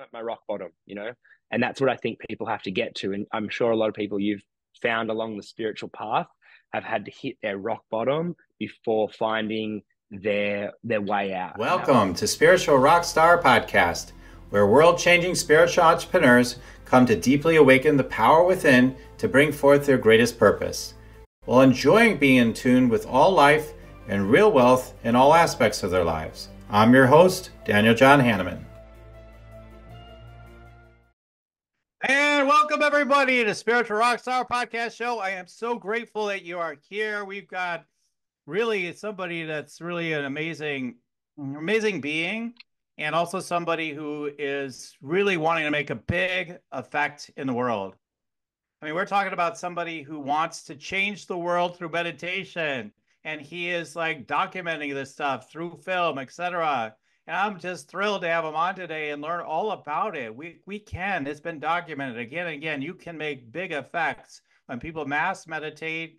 At my rock bottom, you know, and that's what I think people have to get to. And I'm sure a lot of people you've found along the spiritual path have had to hit their rock bottom before finding their their way out. Welcome to Spiritual Rockstar Podcast, where world-changing spiritual entrepreneurs come to deeply awaken the power within to bring forth their greatest purpose, while enjoying being in tune with all life and real wealth in all aspects of their lives. I'm your host, Daniel John Hanneman. And welcome everybody to Spiritual Rockstar Podcast Show. I am so grateful that you are here. We've got really somebody that's really an amazing, amazing being, and also somebody who is really wanting to make a big effect in the world. I mean, we're talking about somebody who wants to change the world through meditation, and he is like documenting this stuff through film, etc. And I'm just thrilled to have him on today and learn all about it. We we can. It's been documented again and again. You can make big effects when people mass meditate,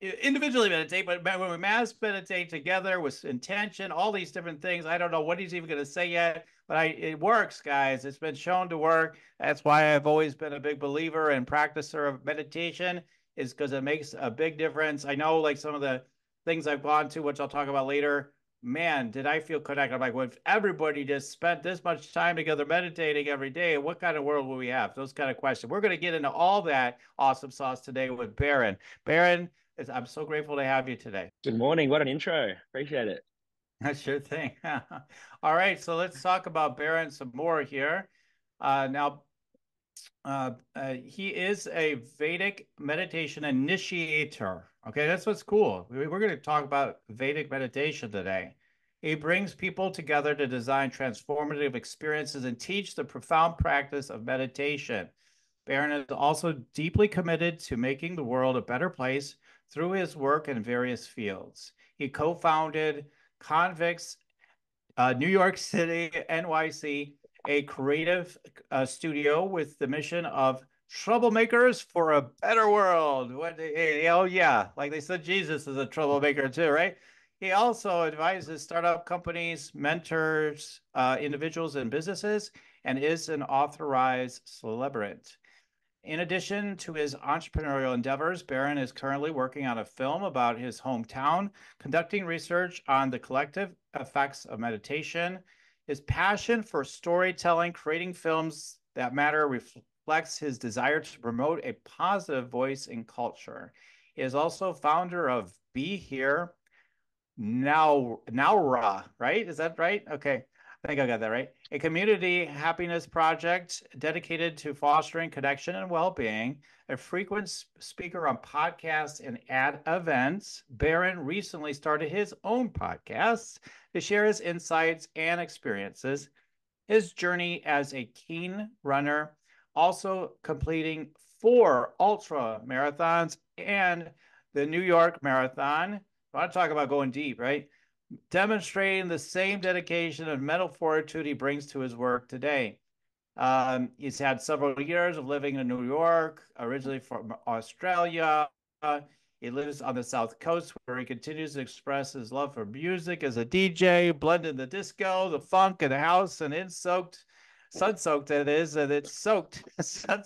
individually meditate, but when we mass meditate together with intention, all these different things. I don't know what he's even going to say yet, but I it works, guys. It's been shown to work. That's why I've always been a big believer and practicer of meditation, is because it makes a big difference. I know, like some of the things I've gone to, which I'll talk about later man, did I feel connected? I'm like, well, if everybody just spent this much time together meditating every day, what kind of world will we have? Those kind of questions. We're going to get into all that awesome sauce today with Barron. Barron, is I'm so grateful to have you today. Good morning. What an intro. Appreciate it. That's sure thing. all right. So let's talk about Baron some more here. Uh, now, uh, uh, he is a Vedic meditation initiator. Okay, that's what's cool. We're going to talk about Vedic meditation today. He brings people together to design transformative experiences and teach the profound practice of meditation. Barron is also deeply committed to making the world a better place through his work in various fields. He co founded Convicts, uh, New York City, NYC, a creative uh, studio with the mission of troublemakers for a better world. What? Oh yeah, like they said, Jesus is a troublemaker too, right? He also advises startup companies, mentors uh, individuals and businesses, and is an authorized celebrant. In addition to his entrepreneurial endeavors, Barron is currently working on a film about his hometown, conducting research on the collective effects of meditation. His passion for storytelling, creating films that matter, reflects his desire to promote a positive voice in culture. He is also founder of Be Here Now Nowra, right? Is that right? Okay. I think I got that right. A community happiness project dedicated to fostering connection and well-being. A frequent speaker on podcasts and ad events. Barron recently started his own podcast to share his insights and experiences. His journey as a keen runner also completing four ultra marathons and the New York Marathon. I want to talk about going deep, right? Demonstrating the same dedication and mental fortitude he brings to his work today. Um, he's had several years of living in New York, originally from Australia. He lives on the South Coast where he continues to express his love for music as a DJ, blending the disco, the funk, and the house and in soaked sun soaked it is, and it's soaked. sun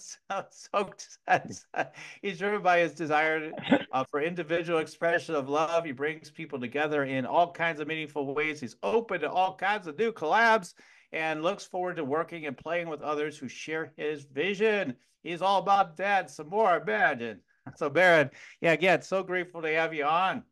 soaked. He's driven by his desire uh, for individual expression of love. He brings people together in all kinds of meaningful ways. He's open to all kinds of new collabs and looks forward to working and playing with others who share his vision. He's all about that. Some more, imagine. So, Barron, yeah, again, so grateful to have you on.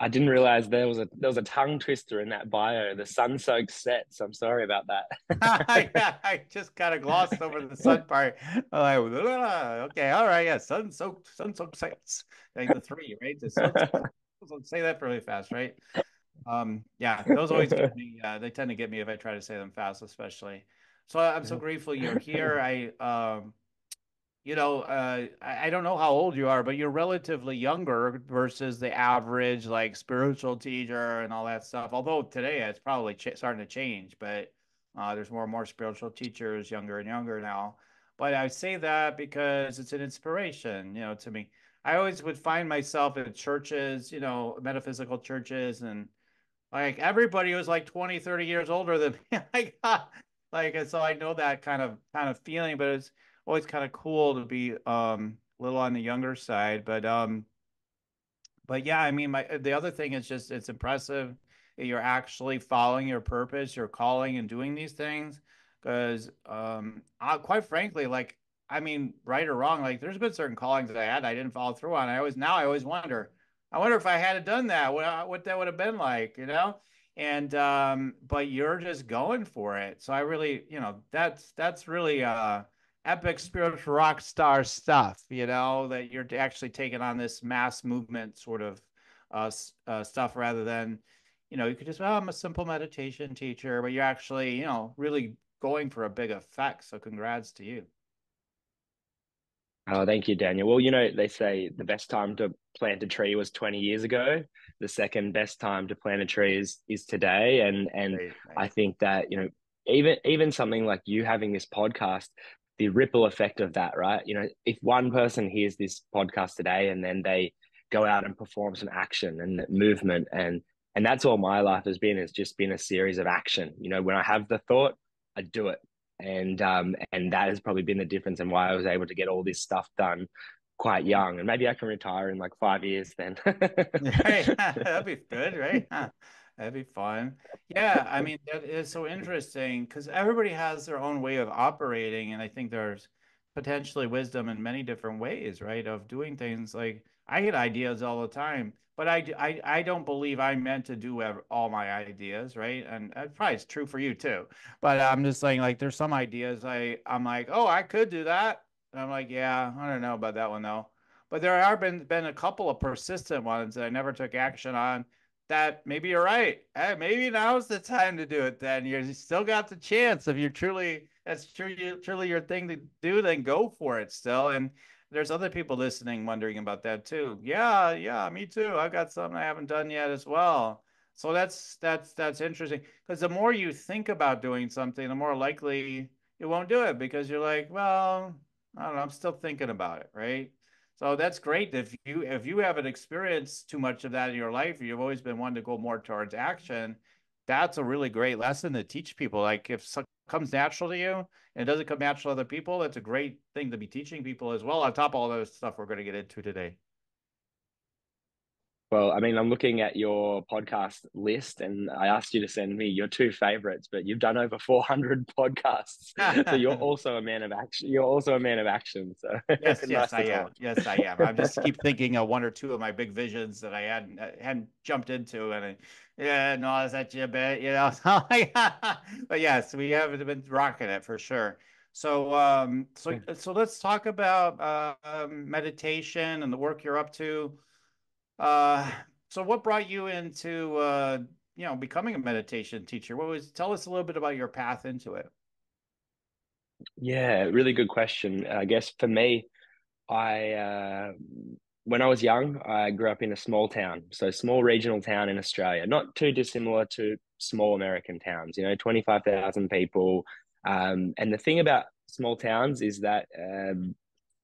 I didn't realize there was a there was a tongue twister in that bio, the sun soaked sets. I'm sorry about that. yeah, I just kind of glossed over the sun part. Okay, all right, yeah, sun soaked, sun soaked sets. Like the three, right? The sun, say that really fast, right? Um, yeah, those always get me. Uh, they tend to get me if I try to say them fast, especially. So I'm so grateful you're here. I um, you know, uh, I don't know how old you are, but you're relatively younger versus the average like spiritual teacher and all that stuff. Although today it's probably ch- starting to change, but uh, there's more and more spiritual teachers, younger and younger now. But I say that because it's an inspiration, you know, to me. I always would find myself in churches, you know, metaphysical churches, and Like everybody was like 20, 30 years older than me. like, like, so I know that kind of kind of feeling, but it's always kind of cool to be um a little on the younger side. But um, but yeah, I mean, my the other thing is just it's impressive that you're actually following your purpose, you're calling and doing these things. Because um, I, quite frankly, like I mean, right or wrong, like there's been certain callings that I had I didn't follow through on. I always now I always wonder. I wonder if I had done that, what what that would have been like, you know? And um, but you're just going for it. So I really, you know, that's that's really uh epic spiritual rock star stuff, you know, that you're actually taking on this mass movement sort of uh, uh stuff rather than, you know, you could just, oh, I'm a simple meditation teacher, but you're actually, you know, really going for a big effect. So congrats to you. Oh, thank you, Daniel. Well, you know, they say the best time to plant a tree was 20 years ago. The second best time to plant a tree is is today. And and right, right. I think that, you know, even even something like you having this podcast, the ripple effect of that, right? You know, if one person hears this podcast today and then they go out and perform some action and movement and and that's all my life has been. It's just been a series of action. You know, when I have the thought, I do it and um, and that has probably been the difference and why I was able to get all this stuff done quite young. And maybe I can retire in like five years then. right. That'd be good, right? That'd be fun. Yeah, I mean that is so interesting because everybody has their own way of operating, and I think there's potentially wisdom in many different ways, right? Of doing things like I get ideas all the time but I, I, I don't believe I'm meant to do all my ideas, right? And it probably it's true for you too. But I'm just saying, like, there's some ideas I, I'm like, oh, I could do that. And I'm like, yeah, I don't know about that one though. But there are been been a couple of persistent ones that I never took action on. That maybe you're right. Hey, maybe now's the time to do it. Then you still got the chance if you're truly that's truly truly your thing to do. Then go for it still. And there's other people listening wondering about that too. Yeah, yeah, me too. I've got something I haven't done yet as well. So that's that's that's interesting because the more you think about doing something, the more likely you won't do it because you're like, well, I don't know, I'm still thinking about it, right? So that's great if you if you haven't experienced too much of that in your life, you've always been one to go more towards action. That's a really great lesson to teach people. Like if comes natural to you and it doesn't come natural to other people, that's a great thing to be teaching people as well, on top of all those stuff we're going to get into today. Well, I mean, I'm looking at your podcast list and I asked you to send me your two favorites, but you've done over 400 podcasts. so you're also a man of action. You're also a man of action. So yes, yes, I am. Yes, I am. I just keep thinking of one or two of my big visions that I hadn't, uh, hadn't jumped into. And I, yeah, no, is that your bit? You know, but yes, we have been rocking it for sure. So, um, so, so let's talk about uh, um, meditation and the work you're up to. Uh, so what brought you into uh, you know becoming a meditation teacher? What was tell us a little bit about your path into it? Yeah, really good question. I guess for me, I uh, when I was young, I grew up in a small town, so small regional town in Australia, not too dissimilar to small American towns. You know, twenty five thousand people. Um, and the thing about small towns is that um,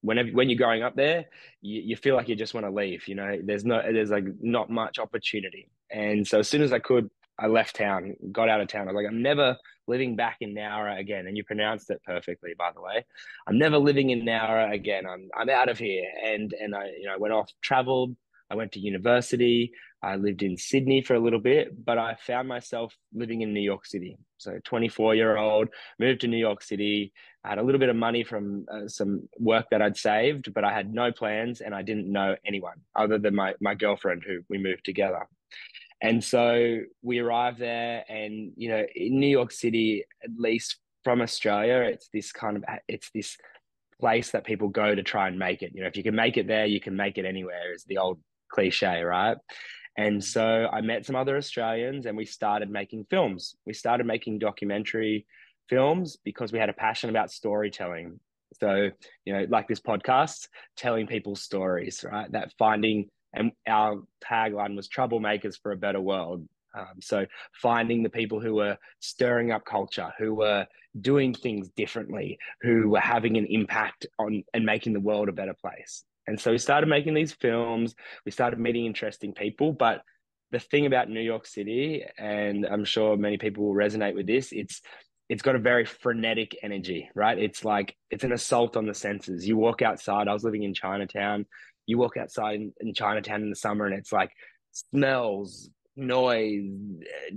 whenever when you're growing up there, you, you feel like you just want to leave. You know, there's no there's like not much opportunity. And so as soon as I could, I left town, got out of town. I was like, I'm never living back in Nowra again. And you pronounced it perfectly, by the way. I'm never living in Nowra again. I'm I'm out of here. And and I you know went off, traveled. I went to university. I lived in Sydney for a little bit, but I found myself living in New York City. So 24 year old, moved to New York City. I had a little bit of money from uh, some work that I'd saved, but I had no plans and I didn't know anyone other than my, my girlfriend who we moved together. And so we arrived there and, you know, in New York City, at least from Australia, it's this kind of, it's this place that people go to try and make it. You know, if you can make it there, you can make it anywhere is the old cliche, right? And so I met some other Australians and we started making films. We started making documentary films because we had a passion about storytelling. So, you know, like this podcast, telling people's stories, right? That finding, and our tagline was troublemakers for a better world. Um, so finding the people who were stirring up culture, who were doing things differently, who were having an impact on and making the world a better place. And so we started making these films, we started meeting interesting people, but the thing about New York City, and I'm sure many people will resonate with this, it's it's got a very frenetic energy, right? It's like it's an assault on the senses. You walk outside. I was living in Chinatown. You walk outside in, in Chinatown in the summer, and it's like smells, noise,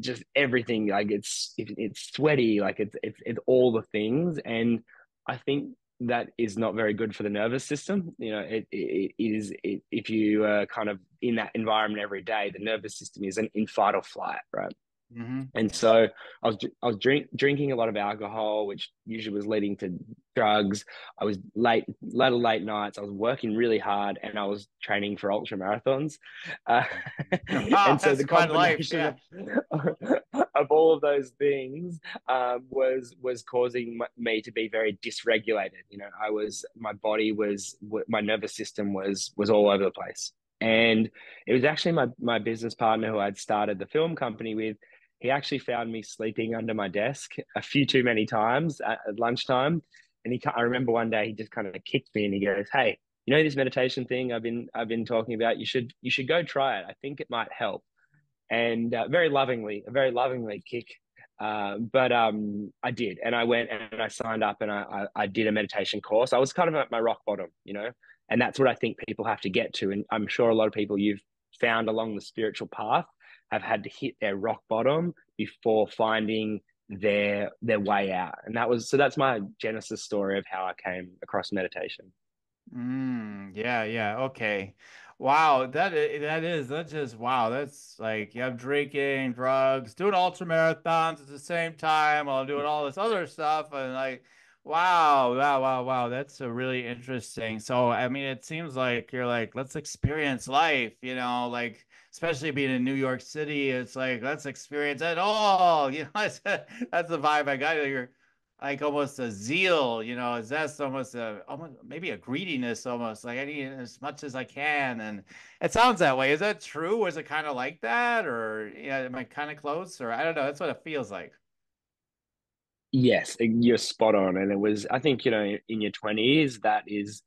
just everything. Like it's it, it's sweaty. Like it's it's it's all the things. And I think that is not very good for the nervous system. You know, it, it, it is it, if you are kind of in that environment every day, the nervous system is in, in fight or flight, right? Mm-hmm. And so I was I was drink, drinking a lot of alcohol, which usually was leading to drugs. I was late, late late nights. I was working really hard, and I was training for ultra marathons. Uh, and so the combination life, yeah. of, of, all of those things um, was was causing me to be very dysregulated. You know, I was my body was my nervous system was was all over the place. And it was actually my my business partner who I'd started the film company with he actually found me sleeping under my desk a few too many times at, at lunchtime. And he, I remember one day he just kind of kicked me and he goes, "Hey, you know this meditation thing I've been I've been talking about. You should you should go try it. I think it might help." And uh, very lovingly, a very lovingly kick. Uh, but um, I did, and I went and I signed up and I, I, I did a meditation course. I was kind of at my rock bottom, you know, and that's what I think people have to get to. And I'm sure a lot of people you've found along the spiritual path have had to hit their rock bottom before finding their their way out and that was so that's my genesis story of how i came across meditation mm, yeah yeah okay wow that that is that's just wow that's like you have drinking drugs doing ultra marathons at the same time while doing all this other stuff and like Wow, wow, wow, wow. That's a really interesting. So, I mean, it seems like you're like, let's experience life, you know, like especially being in New York City, it's like let's experience it all. You know, that's, that's the vibe I got here. Like almost a zeal, you know, is that almost a almost maybe a greediness almost like I need as much as I can. And it sounds that way. Is that true? Was it kind of like that? Or yeah, am I kind of close? Or I don't know. That's what it feels like. Yes, you're spot on. And it was, I think, you know, in your 20s, that is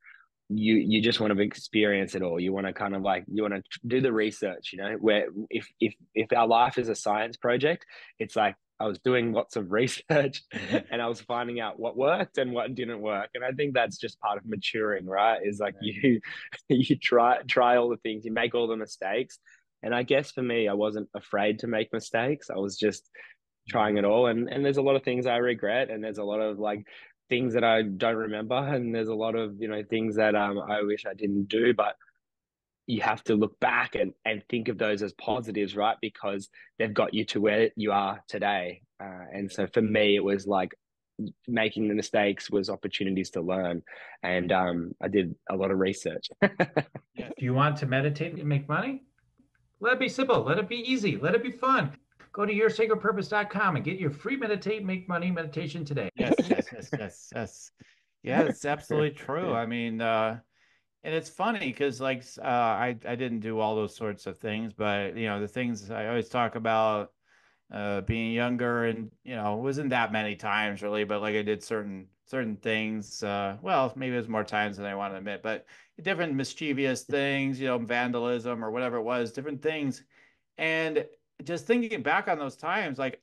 you you just want to experience it all. You want to kind of like you want to do the research you know where if if if our life is a science project it's like i was doing lots of research mm-hmm. and i was finding out what worked and what didn't work. And i think that's just part of maturing right? Is like right. you you try try all the things you make all the mistakes. And i guess for me i wasn't afraid to make mistakes. I was just trying it mm-hmm. all. And and there's a lot of things i regret and there's a lot of like things that I don't remember, and there's a lot of you know things that um, I wish I didn't do. But you have to look back and and think of those as positives, right? Because they've got you to where you are today. Uh, and so for me, it was like making the mistakes was opportunities to learn, and um, I did a lot of research. Do you want to meditate and make money, let it be simple. Let it be easy. Let it be fun go to yoursacredpurpose.com and get your free meditate, make money meditation today. Yes, yes, yes, yes, yes. Yeah, it's absolutely true. I mean, uh, and it's funny because like uh, I I didn't do all those sorts of things, but you know the things I always talk about uh, being younger and you know it wasn't that many times really, but like I did certain certain things. Uh, well, maybe it was more times than I want to admit, but different mischievous things, you know, vandalism or whatever it was, different things, and just thinking back on those times, like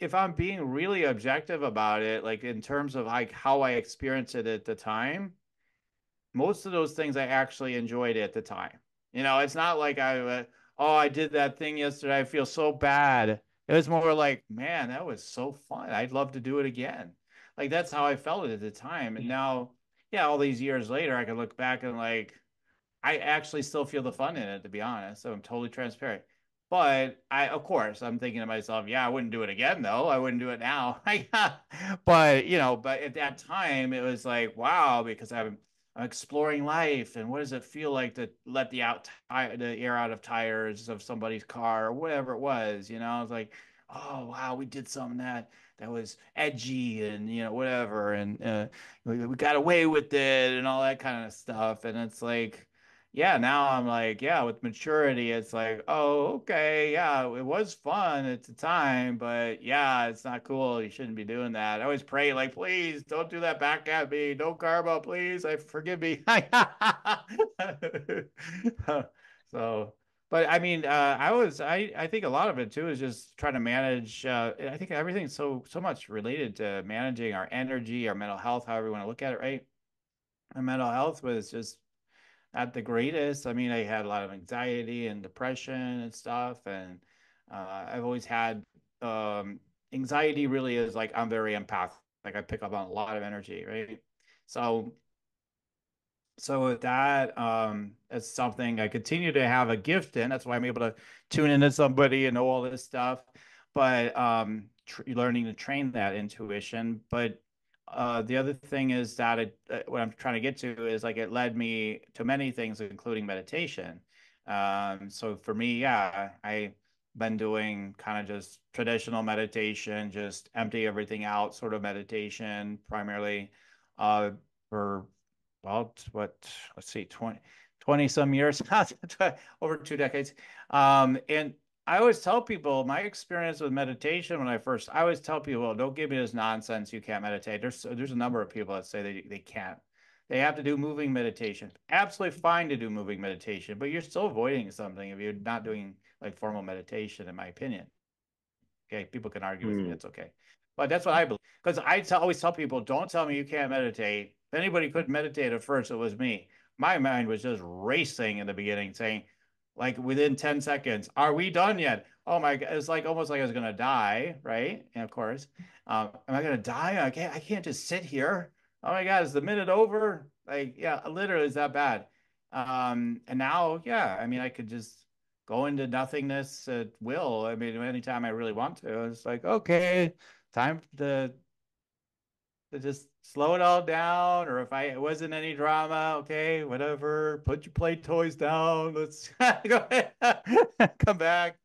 if I'm being really objective about it, like in terms of like how I experienced it at the time, most of those things I actually enjoyed at the time. You know, it's not like I, uh, oh, I did that thing yesterday. I feel so bad. It was more like, man, that was so fun. I'd love to do it again. Like that's how I felt it at the time. And now, yeah, all these years later, I can look back and like, I actually still feel the fun in it, to be honest. So I'm totally transparent. But I, of course, I'm thinking to myself, yeah, I wouldn't do it again, though. I wouldn't do it now. but you know, but at that time, it was like, wow, because I'm, I'm exploring life, and what does it feel like to let the out the air out of tires of somebody's car or whatever it was? You know, I was like, oh wow, we did something that that was edgy and you know whatever, and uh, we, we got away with it and all that kind of stuff. And it's like yeah, now I'm like, yeah, with maturity, it's like, oh, okay, yeah, it was fun at the time, but yeah, it's not cool. You shouldn't be doing that. I always pray, like, please don't do that back at me. Don't karma, please. I forgive me. so, but I mean, uh, I was, I, I think a lot of it too is just trying to manage. Uh, I think everything's so, so much related to managing our energy, our mental health, however you want to look at it, right? My mental health was just not the greatest. I mean, I had a lot of anxiety and depression and stuff, and uh, I've always had um, anxiety. Really, is like I'm very empathic. Like I pick up on a lot of energy, right? So so with that, um, it's something I continue to have a gift in. That's why I'm able to tune into somebody and know all this stuff. But um, learning to train that intuition. But uh, the other thing is that it, uh, what I'm trying to get to is like it led me to many things, including meditation. Um, so for me, yeah, I've been doing kind of just traditional meditation, just empty everything out sort of meditation, primarily uh, for well, what, let's see, 20, 20 some years, over two decades. Um, and I always tell people my experience with meditation when I first, I always tell people, don't give me this nonsense. You can't meditate. There's, there's a number of people that say they, they can't. They have to do moving meditation. Absolutely fine to do moving meditation, but you're still avoiding something if you're not doing like formal meditation, in my opinion. Okay. People can argue mm. with me. It's okay. But that's what I believe. Because I always tell people, don't tell me you can't meditate If anybody could meditate at first, it was me. My mind was just racing in the beginning, saying, like within 10 seconds, are we done yet? Oh my God, it's like almost like I was gonna die, right? And of course, um, am I gonna die? I can't I can't just sit here. Oh my God, is the minute over? Like, yeah, literally is that bad. Um, and now, yeah, I mean, I could just go into nothingness at will. I mean, anytime I really want to, it's like, okay, time to to just slow it all down, or if I it wasn't any drama, okay, whatever. Put your play toys down. Let's go ahead, come back,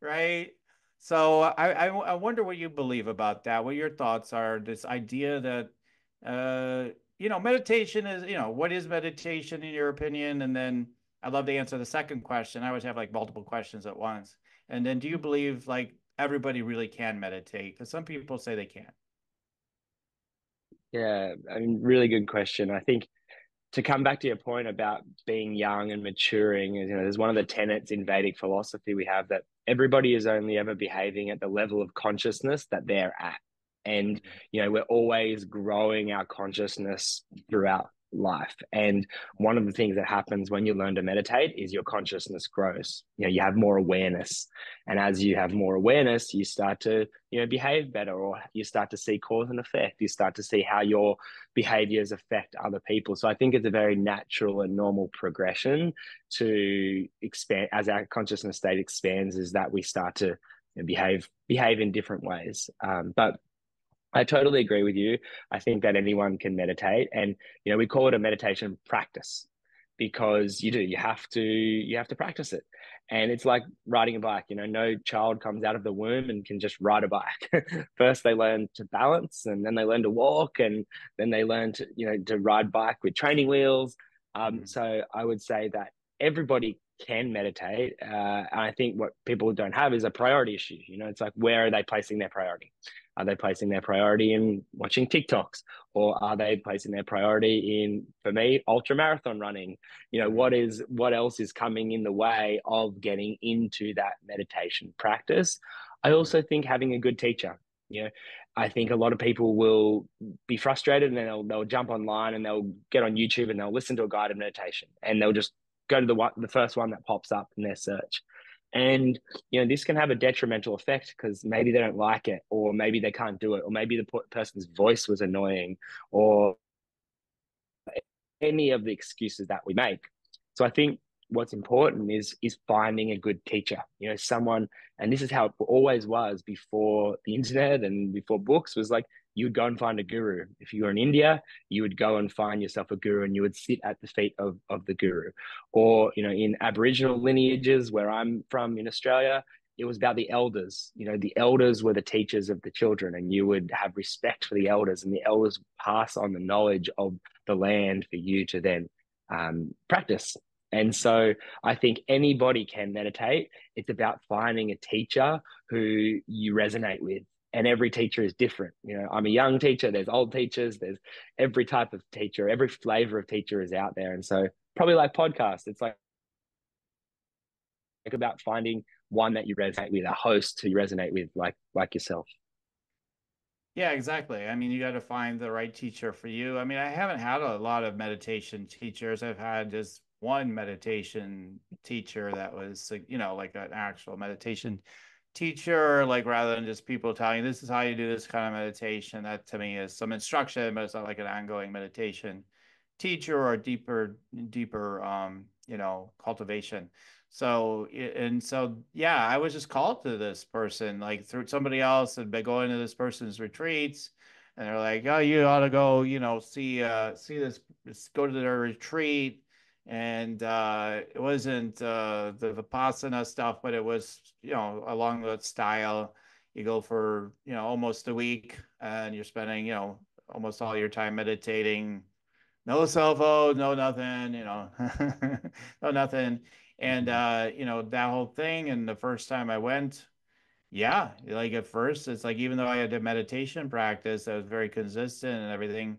right? So I, I, I wonder what you believe about that. What your thoughts are? This idea that uh you know meditation is you know what is meditation in your opinion, and then I'd love to answer the second question. I always have like multiple questions at once. And then do you believe like everybody really can meditate? Because some people say they can't. Yeah, I mean, really good question. I think to come back to your point about being young and maturing, you know, there's one of the tenets in Vedic philosophy we have that everybody is only ever behaving at the level of consciousness that they're at. And, mm-hmm. you know, we're always growing our consciousness throughout life. And one of the things that happens when you learn to meditate is your consciousness grows. You know, you have more awareness. And as you have more awareness, you start to, you know, behave better or you start to see cause and effect. You start to see how your behaviors affect other people. So I think it's a very natural and normal progression to expand as our consciousness state expands, is that we start to you know, behave behave in different ways. Um, but I totally agree with you. I think that anyone can meditate and you know we call it a meditation practice because you do you have to you have to practice it. And it's like riding a bike, you know, no child comes out of the womb and can just ride a bike. First they learn to balance and then they learn to walk and then they learn to you know to ride bike with training wheels. Um, mm-hmm. so I would say that everybody can meditate. Uh, and I think what people don't have is a priority issue. You know, it's like where are they placing their priority? Are they placing their priority in watching TikToks, or are they placing their priority in, for me, ultra marathon running? You know, what is what else is coming in the way of getting into that meditation practice? I also think having a good teacher. You know, I think a lot of people will be frustrated and they'll they'll jump online and they'll get on YouTube and they'll listen to a guided meditation and they'll just go to the one, the first one that pops up in their search. And you know this can have a detrimental effect because maybe they don't like it, or maybe they can't do it, or maybe the person's voice was annoying, or any of the excuses that we make. So I think what's important is is finding a good teacher you know someone and this is how it always was before the internet and before books was like you would go and find a guru. If you were in India, you would go and find yourself a guru and you would sit at the feet of, of the guru. Or, you know, in Aboriginal lineages where I'm from in Australia, it was about the elders. You know, the elders were the teachers of the children, and you would have respect for the elders, and the elders pass on the knowledge of the land for you to then um, practice. And so I think anybody can meditate. It's about finding a teacher who you resonate with and every teacher is different. You know, I'm a young teacher, there's old teachers, there's every type of teacher, every flavor of teacher is out there. And so probably like podcasts, it's like about finding one that you resonate with, a host who you resonate with, like like yourself. Yeah, exactly. I mean, you got to find the right teacher for you. I mean, I haven't had a lot of meditation teachers. I've had just one meditation teacher that was, you know, like an actual meditation teacher, like rather than just people telling you this is how you do this kind of meditation. That to me is some instruction, but it's not like an ongoing meditation teacher or deeper, deeper, um, you know, cultivation. So and so, yeah, I was just called to this person, like through somebody else had been going to this person's retreats, and they're like, "Oh, you ought to go, you know, see uh see this, go to their retreat." And uh, it wasn't uh, the vipassana stuff, but it was, you know, along that style. You go for, you know, almost a week, and you're spending, you know, almost all your time meditating. No cell phone, no nothing, you know, no nothing and uh, you know, that whole thing. And the first time I went, yeah, like at first, it's like even though I had a meditation practice that was very consistent and everything,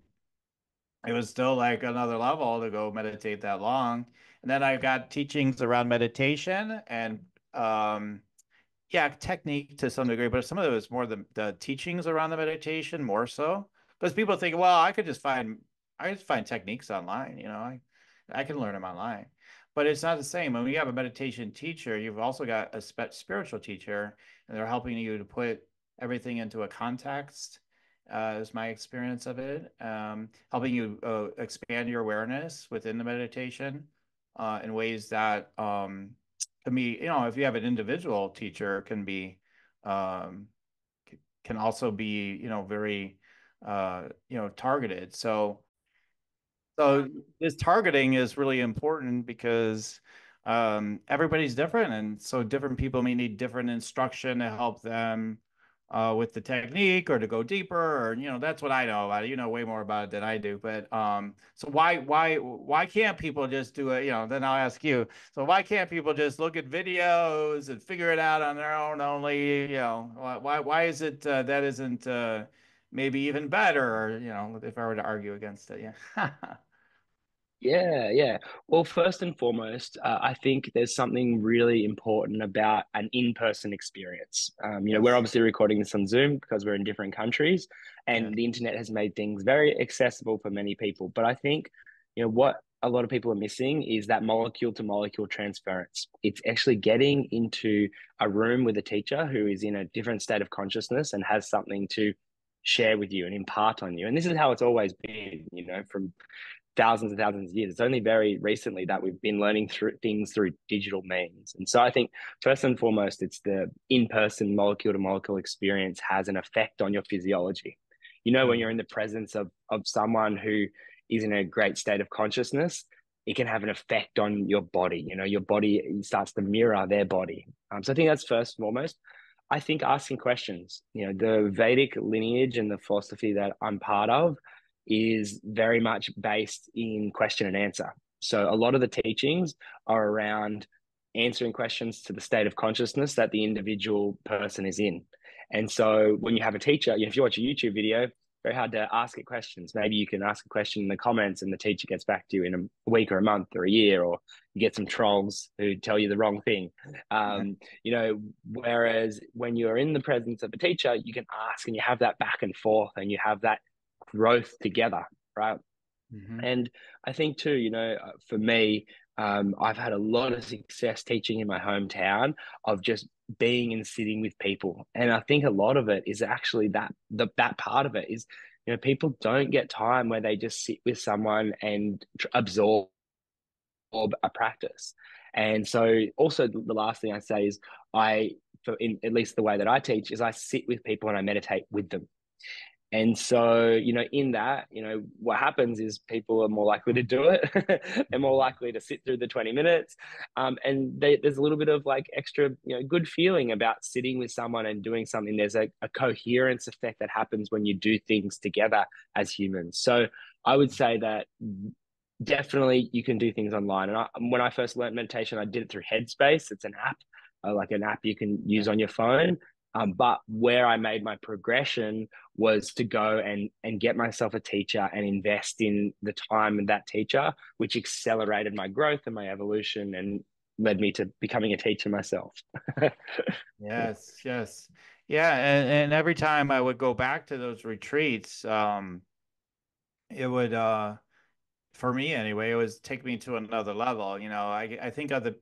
it was still like another level to go meditate that long. And then I got teachings around meditation and um yeah, technique to some degree, but some of it was more the, the teachings around the meditation more so. Because people think, well, I could just find I just find techniques online, you know, I I can learn them online but it's not the same. When you have a meditation teacher, you've also got a spiritual teacher, and they're helping you to put everything into a context. Uh, is my experience of it, um, helping you uh, expand your awareness within the meditation uh, in ways that um, can be, you know, if you have an individual teacher, can be, um, can also be, you know, very, uh, you know, targeted. So so this targeting is really important because um, everybody's different, and so different people may need different instruction to help them uh, with the technique or to go deeper, or you know, that's what I know about it. You know way more about it than I do. But um, so why why why can't people just do it? You know, then I'll ask you. So why can't people just look at videos and figure it out on their own only? You know, why why is it uh, that isn't uh, maybe even better? Or you know, if I were to argue against it, yeah. Yeah, yeah. Well, first and foremost, uh, I think there's something really important about an in-person experience. Um, you know, we're obviously recording this on Zoom because we're in different countries, and yeah. the internet has made things very accessible for many people. But I think, you know, what a lot of people are missing is that molecule to molecule transference. It's actually getting into a room with a teacher who is in a different state of consciousness and has something to share with you and impart on you. And this is how it's always been, you know, from thousands and thousands of years. It's only very recently that we've been learning through things through digital means. And so I think first and foremost, it's the in-person molecule to molecule experience has an effect on your physiology. You know, when mm. you're in the presence of of someone who is in a great state of consciousness, it can have an effect on your body. You know, your body starts to mirror their body. Um, so I think that's first and foremost. I think asking questions, you know, the Vedic lineage and the philosophy that I'm part of is very much based in question and answer. So a lot of the teachings are around answering questions to the state of consciousness that the individual person is in. And so when you have a teacher, if you watch a YouTube video, very hard to ask it questions. Maybe you can ask a question in the comments and the teacher gets back to you in a week or a month or a year, or you get some trolls who tell you the wrong thing. Um, you know, whereas when you're in the presence of a teacher, you can ask and you have that back and forth and you have that growth together, right? Mm-hmm. And I think too, you know, uh, for me, um, I've had a lot of success teaching in my hometown of just being and sitting with people, and I think a lot of it is actually that the that part of it is, you know, people don't get time where they just sit with someone and absorb a practice. And so, also the last thing I say is, I, for in at least the way that I teach, is I sit with people and I meditate with them. And so, you know, in that, you know, what happens is people are more likely to do it. They're more likely to sit through the 20 minutes. Um, and they, there's a little bit of like extra, you know, good feeling about sitting with someone and doing something. There's a, a coherence effect that happens when you do things together as humans. So I would say that definitely you can do things online. And I, when I first learned meditation, I did it through Headspace. It's an app, uh, like an app you can use on your phone. Um, but where I made my progression was to go and and get myself a teacher and invest in the time of that teacher, which accelerated my growth and my evolution and led me to becoming a teacher myself. yes, yes. Yeah, and, and every time I would go back to those retreats, um, it would uh for me anyway, it was take me to another level. You know, I I think other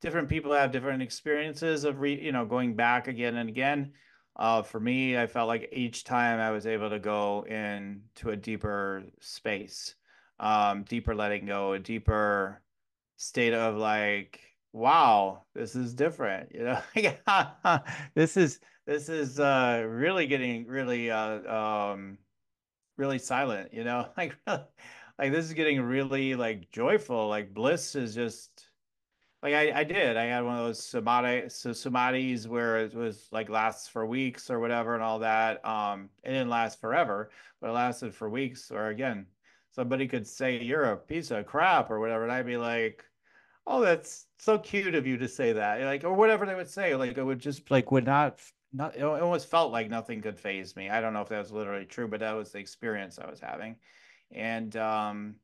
different people have different experiences of re, you know, going back again and again. Uh, for me, I felt like each time I was able to go into a deeper space, um, deeper letting go, a deeper state of like, wow, this is different. You know, this is this is uh, really getting really uh, um, really silent. You know, like like this is getting really like joyful. Like bliss is just like I, I did. I had one of those samadhi so samadhis where it was like lasts for weeks or whatever and all that. Um, it didn't last forever, but it lasted for weeks. Or again, somebody could say you're a piece of crap or whatever, and I'd be like, "Oh, that's so cute of you to say that," like or whatever they would say. Like it would just like would not not it almost felt like nothing could faze me. I don't know if that was literally true, but that was the experience I was having, and um,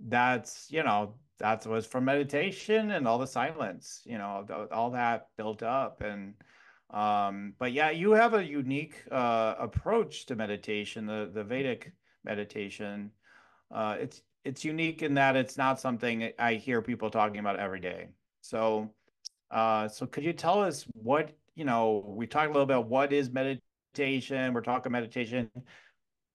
that's you know that was from meditation and all the silence, you know, all that built up. And, um, but yeah, you have a unique uh, approach to meditation, the, the Vedic meditation. Uh, it's, it's unique in that it's not something I hear people talking about every day. So, uh, so could you tell us what, you know, we talked a little bit about what is meditation. We're talking meditation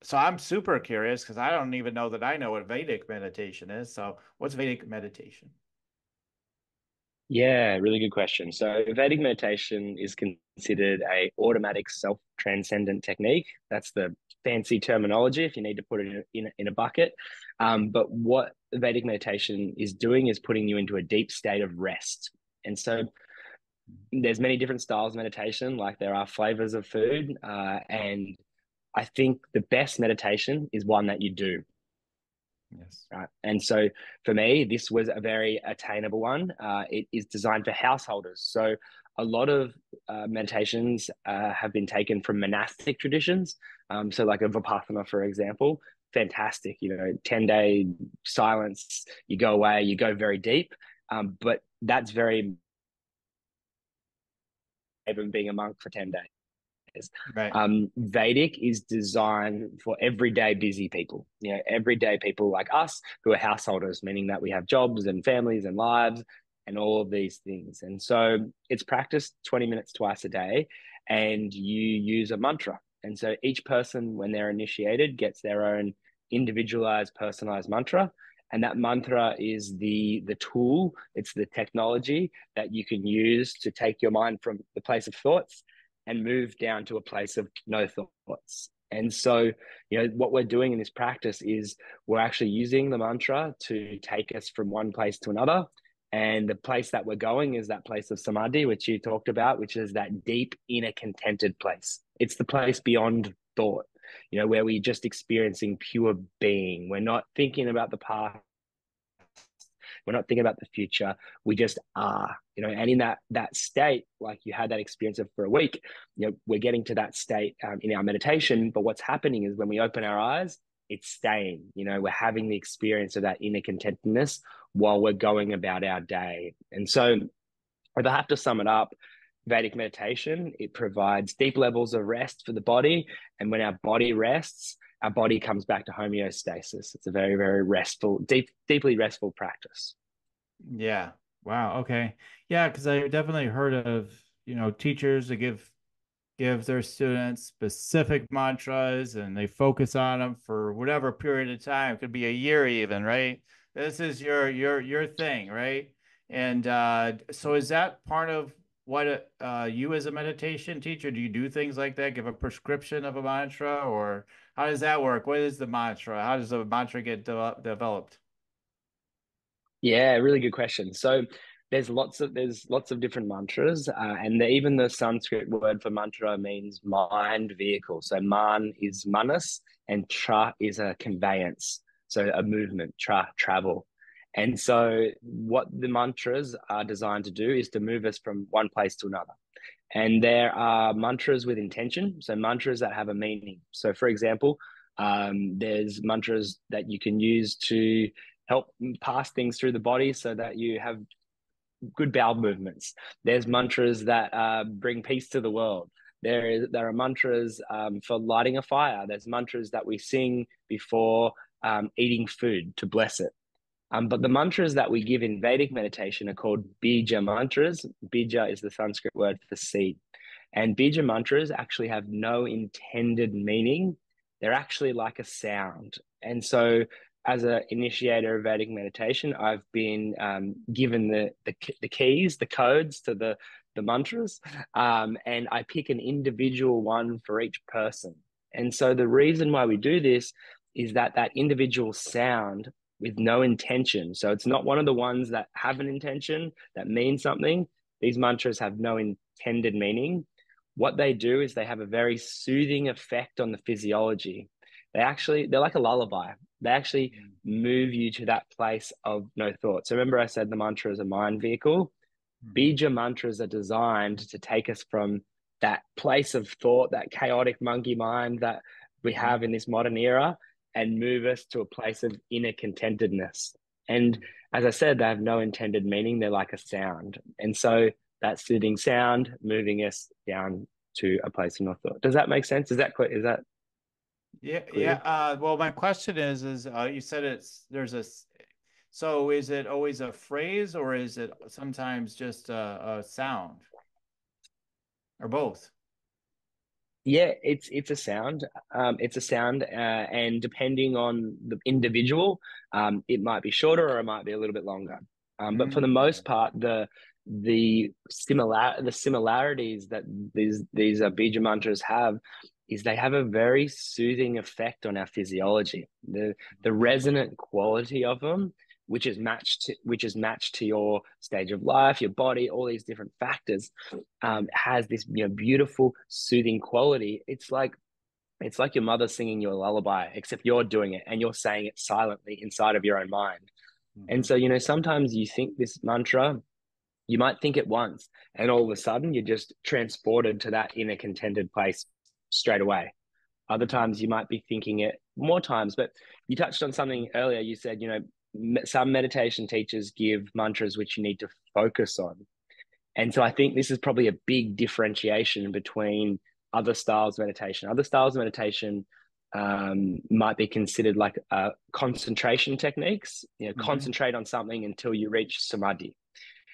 so I'm super curious because I don't even know that I know what Vedic meditation is. So what's Vedic meditation? Yeah, really good question. So Vedic meditation is considered a automatic self-transcendent technique. That's the fancy terminology if you need to put it in in in a bucket. Um, but what Vedic meditation is doing is putting you into a deep state of rest. And so there's many different styles of meditation, like there are flavors of food, uh, and I think the best meditation is one that you do. Yes. Right. And so for me, this was a very attainable one. Uh, it is designed for householders. So a lot of uh, meditations uh, have been taken from monastic traditions. Um, so, like a Vipassana, for example, fantastic. You know, 10 day silence, you go away, you go very deep. Um, but that's very even being a monk for 10 days is. Right. Um, Vedic is designed for everyday busy people, you know, everyday people like us who are householders, meaning that we have jobs and families and lives and all of these things. And so it's practiced 20 minutes twice a day, and you use a mantra. And so each person, when they're initiated, gets their own individualized, personalized mantra. And that mantra is the the tool, it's the technology that you can use to take your mind from the place of thoughts and move down to a place of no thoughts. And so, you know, what we're doing in this practice is we're actually using the mantra to take us from one place to another. And the place that we're going is that place of samadhi, which you talked about, which is that deep inner contented place. It's the place beyond thought, you know, where we're just experiencing pure being. We're not thinking about the past we're not thinking about the future. We just are, you know, and in that that state, like you had that experience of for a week, you know, we're getting to that state um, in our meditation. But what's happening is when we open our eyes, it's staying. You know, we're having the experience of that inner contentedness while we're going about our day. And so, if I have to sum it up, Vedic meditation, it provides deep levels of rest for the body. And when our body rests, our body comes back to homeostasis. It's a very, very restful, deep, deeply restful practice. Yeah. Wow. Okay. Yeah, because I definitely heard of you know teachers that give give their students specific mantras and they focus on them for whatever period of time. It could be a year even, right? This is your your your thing, right? And uh, so is that part of what uh, you as a meditation teacher do you do things like that? Give a prescription of a mantra, or how does that work? What is the mantra? How does the mantra get de- developed? Yeah, really good question. So there's lots of there's lots of different mantras, uh, and the, even the Sanskrit word for mantra means mind vehicle. So man is manas, and tra is a conveyance, so a movement, tra travel. And so what the mantras are designed to do is to move us from one place to another. And there are mantras with intention, so mantras that have a meaning. So, for example, um, there's mantras that you can use to help pass things through the body so that you have good bowel movements. There's mantras that uh, bring peace to the world. There is there are mantras um, for lighting a fire. There's mantras that we sing before um, eating food to bless it. Um, but the mantras that we give in Vedic meditation are called bija mantras. Bija is the Sanskrit word for seed. And bija mantras actually have no intended meaning. They're actually like a sound. And so, as an initiator of Vedic meditation, I've been um, given the, the, the keys, the codes to the the mantras, um, and I pick an individual one for each person. And so the reason why we do this is that that individual sound with no intention. So it's not one of the ones that have an intention that means something. These mantras have no intended meaning. What they do is they have a very soothing effect on the physiology. They actually, they're like a lullaby. They actually mm. move you to that place of no thought. So remember, I said the mantra is a mind vehicle. Mm. Bija mantras are designed to take us from that place of thought, that chaotic monkey mind that we mm-hmm. have in this modern era, and move us to a place of inner contentedness. And as I said, they have no intended meaning. They're like a sound. And so that soothing sound moving us down to a place of no thought. Does that make sense? Is that clear? Is that yeah, clear? yeah. Uh, well, my question is, is uh, you said it's there's a so is it always a phrase or is it sometimes just a, a sound or both? Yeah, it's it's a sound. Um, it's a sound, uh, and depending on the individual, um, it might be shorter or it might be a little bit longer. Um, but for the most mm. part, the the similar the similarities that these these uh, bija mantras have is they have a very soothing effect on our physiology. The the resonant quality of them which is matched to, which is matched to your stage of life, your body, all these different factors, um, has this you know beautiful soothing quality. It's like it's like your mother singing you a lullaby, except you're doing it and you're saying it silently inside of your own mind. Mm-hmm. And so you know sometimes you think this mantra, you might think it once, and all of a sudden you're just transported to that inner contented place straight away. Other times you might be thinking it more times, but you touched on something earlier. You said, you know, some meditation teachers give mantras which you need to focus on. And so I think this is probably a big differentiation between other styles of meditation. Other styles of meditation um, might be considered like uh, concentration techniques. You know, mm-hmm. concentrate on something until you reach samadhi.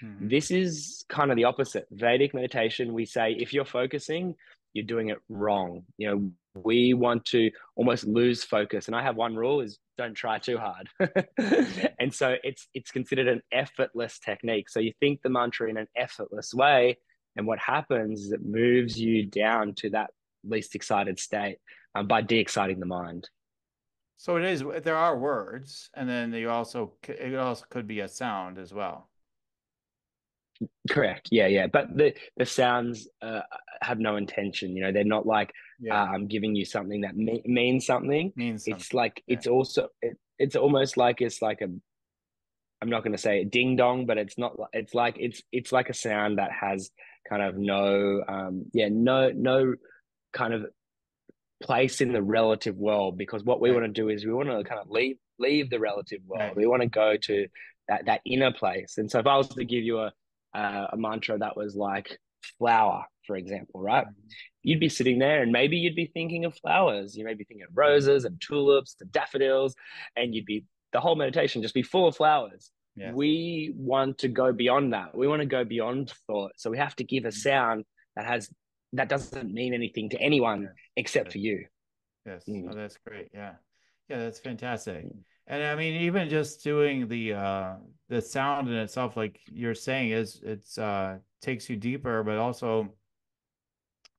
Mm-hmm. This is kind of the opposite. Vedic meditation, we say if you're focusing, you're doing it wrong. You know, we want to almost lose focus. And I have one rule is don't try too hard. and so it's it's considered an effortless technique. So you think the mantra in an effortless way, and what happens is it moves you down to that least excited state um, by de-exciting the mind. So it is. There are words, and then you also it also could be a sound as well. Correct. Yeah, yeah. But the the sounds uh, have no intention. You know, they're not like yeah. uh, I'm giving you something that me- means something. Means something. It's like yeah. it's also it, it's almost like it's like a. I'm not going to say ding dong, but it's not. It's like it's it's like a sound that has kind of no um yeah no no kind of place in the relative world because what we right. want to do is we want to kind of leave leave the relative world. Right. We want to go to that that inner place. And so if I was to give you a uh, a mantra that was like flower, for example, right? Mm-hmm. You'd be sitting there and maybe you'd be thinking of flowers. You may be thinking of roses and tulips and daffodils, and you'd be the whole meditation just be full of flowers. Yeah. We want to go beyond that. We want to go beyond thought. So we have to give a mm-hmm. sound that has that doesn't mean anything to anyone yeah. except for you. Yes. Mm. Oh, that's great. Yeah. Yeah, that's fantastic. Mm. And I mean, even just doing the uh the sound in itself, like you're saying, is it's uh takes you deeper, but also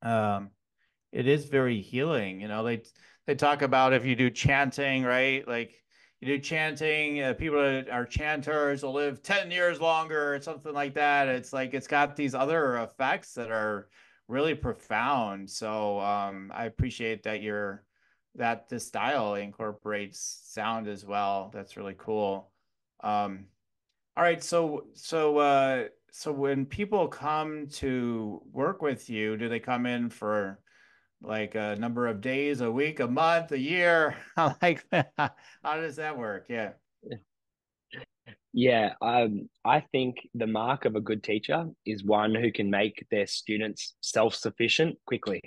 um it is very healing. You know, they they talk about if you do chanting, right? Like you do chanting, uh, people that are chanters will live 10 years longer or something like that. It's like it's got these other effects that are really profound. So um I appreciate that you're that the style incorporates sound as well. That's really cool. Um, all right, so so uh, so when people come to work with you, do they come in for like a number of days, a week, a month, a year? like how does that work? Yeah. Yeah, um, I think the mark of a good teacher is one who can make their students self-sufficient quickly.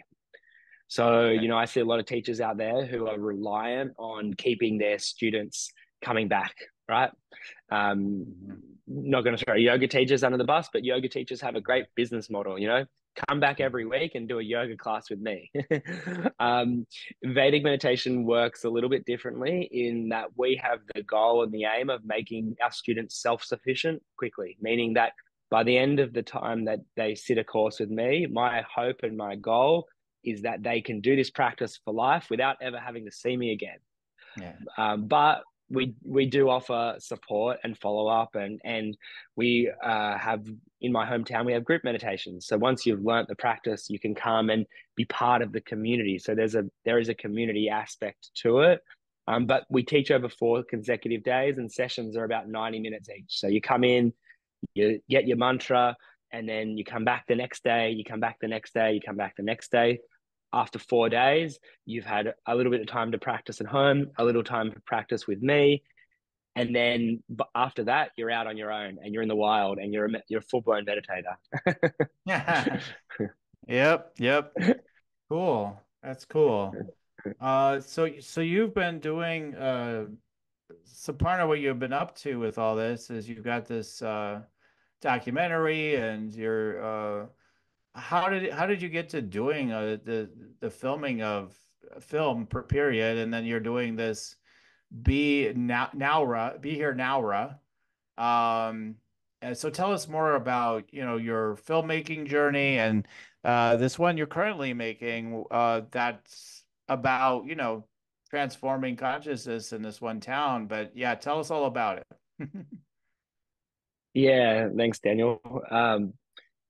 So, you know, I see a lot of teachers out there who are reliant on keeping their students coming back, right? Um, mm-hmm. Not going to throw yoga teachers under the bus, but yoga teachers have a great business model, you know, come back every week and do a yoga class with me. um, Vedic meditation works a little bit differently in that we have the goal and the aim of making our students self sufficient quickly, meaning that by the end of the time that they sit a course with me, my hope and my goal is that they can do this practice for life without ever having to see me again. Yeah. Um, but we we do offer support and follow up and and we uh, have in my hometown we have group meditations. So once you've learnt the practice you can come and be part of the community. So there's a there is a community aspect to it. Um, but we teach over four consecutive days and sessions are about 90 minutes each. So you come in you get your mantra and then you come back the next day you come back the next day you come back the next day after four days, you've had a little bit of time to practice at home, a little time to practice with me. And then after that, you're out on your own and you're in the wild and you're a, you're a full blown meditator. yeah. yep. Yep. Cool. That's cool. Uh, so, so you've been doing, uh, so part of what you've been up to with all this is you've got this, uh, documentary and you're, uh, how did how did you get to doing uh, the the filming of film per period, and then you're doing this be now nowra be here nowra. Um, and so tell us more about you know your filmmaking journey and uh, this one you're currently making uh, that's about you know transforming consciousness in this one town. But yeah, tell us all about it. yeah, thanks, Daniel. Um,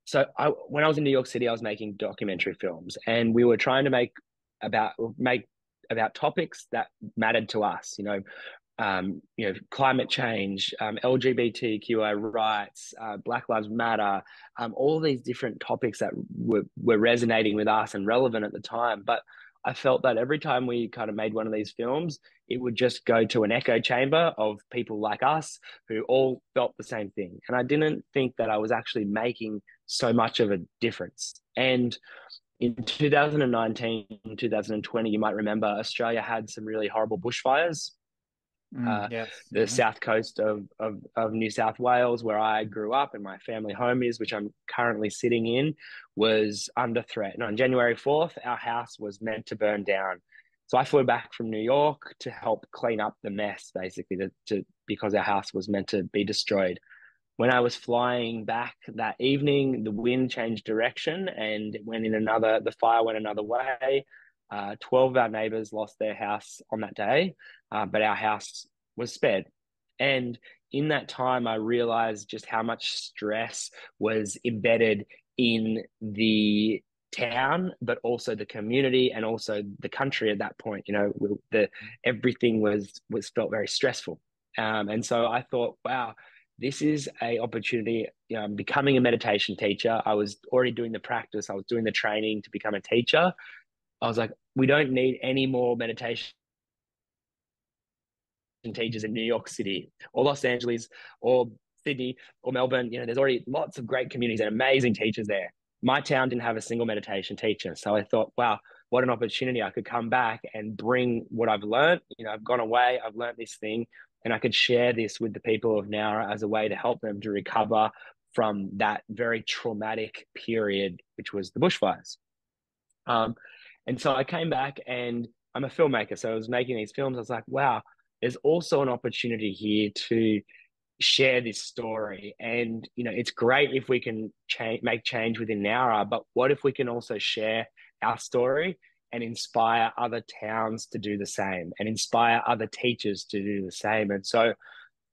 so I, when I was in New York City, I was making documentary films, and we were trying to make about make about topics that mattered to us. You know, um, you know, climate change, um, LGBTQI rights, uh, Black Lives Matter, um, all these different topics that were, were resonating with us and relevant at the time. But I felt that every time we kind of made one of these films, it would just go to an echo chamber of people like us who all felt the same thing. And I didn't think that I was actually making so much of a difference. And in 2019, 2020, you might remember Australia had some really horrible bushfires. Mm, uh, yes. The mm-hmm. south coast of, of, of New South Wales, where I grew up and my family home is, which I'm currently sitting in, was under threat. And on January 4th, our house was meant to burn down. So I flew back from New York to help clean up the mess, basically, to, to because our house was meant to be destroyed when I was flying back that evening, the wind changed direction and it went in another, the fire went another way. Uh, 12 of our neighbors lost their house on that day, uh, but our house was spared. And in that time, I realized just how much stress was embedded in the town, but also the community and also the country at that point. You know, the everything was was felt very stressful, um, and so I thought, wow, this is a opportunity you know, becoming a meditation teacher. I was already doing the practice. I was doing the training to become a teacher. I was like we don't need any more meditation teachers in new york city or los angeles or sydney or melbourne. You know there's already lots of great communities and amazing teachers there. My town didn't have a single meditation teacher. So i thought wow what an opportunity. I could come back and bring what i've learned. You know i've gone away. I've learned this thing and I could share this with the people of Nowra as a way to help them to recover from that very traumatic period, which was the bushfires. Um, and so I came back and I'm a filmmaker. So I was making these films. I was like, wow, there's also an opportunity here to share this story. And, you know, it's great if we can change, make change within Nowra, but what if we can also share our story and inspire other towns to do the same and inspire other teachers to do the same. And so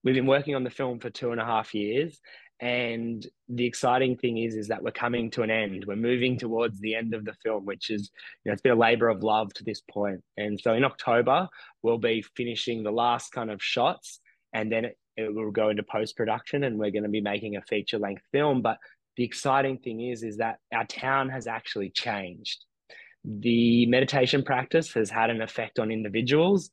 we've been working on the film for two and a half years. And the exciting thing is, is that we're coming to an end. We're moving towards the end of the film, which is, you know, it's been a labor of love to this point. And so in October, we'll be finishing the last kind of shots and then it, it will go into post production and we're going to be making a feature length film. But the exciting thing is, is that our town has actually changed the meditation practice has had an effect on individuals,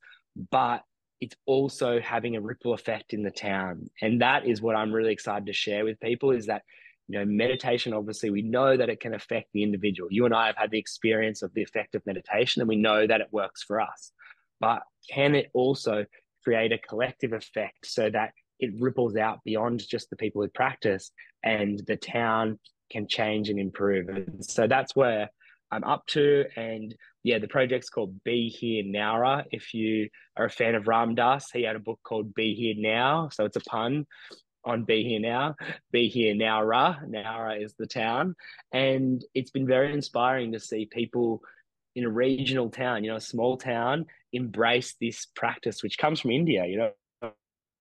but it's also having a ripple effect in the town. And that is what I'm really excited to share with people is that, you know, meditation, obviously, we know that it can affect the individual. You and I have had the experience of the effect of meditation, and we know that it works for us. But can it also create a collective effect so that it ripples out beyond just the people who practice and the town can change and improve? And so that's where I'm up to. And yeah, the project's called Be Here Nowra. If you are a fan of Ram Dass, he had a book called Be Here Now. So it's a pun on Be Here Now. Be Here Nowra. Nowra is the town. And it's been very inspiring to see people in a regional town, you know, a small town, embrace this practice, which comes from India, you know.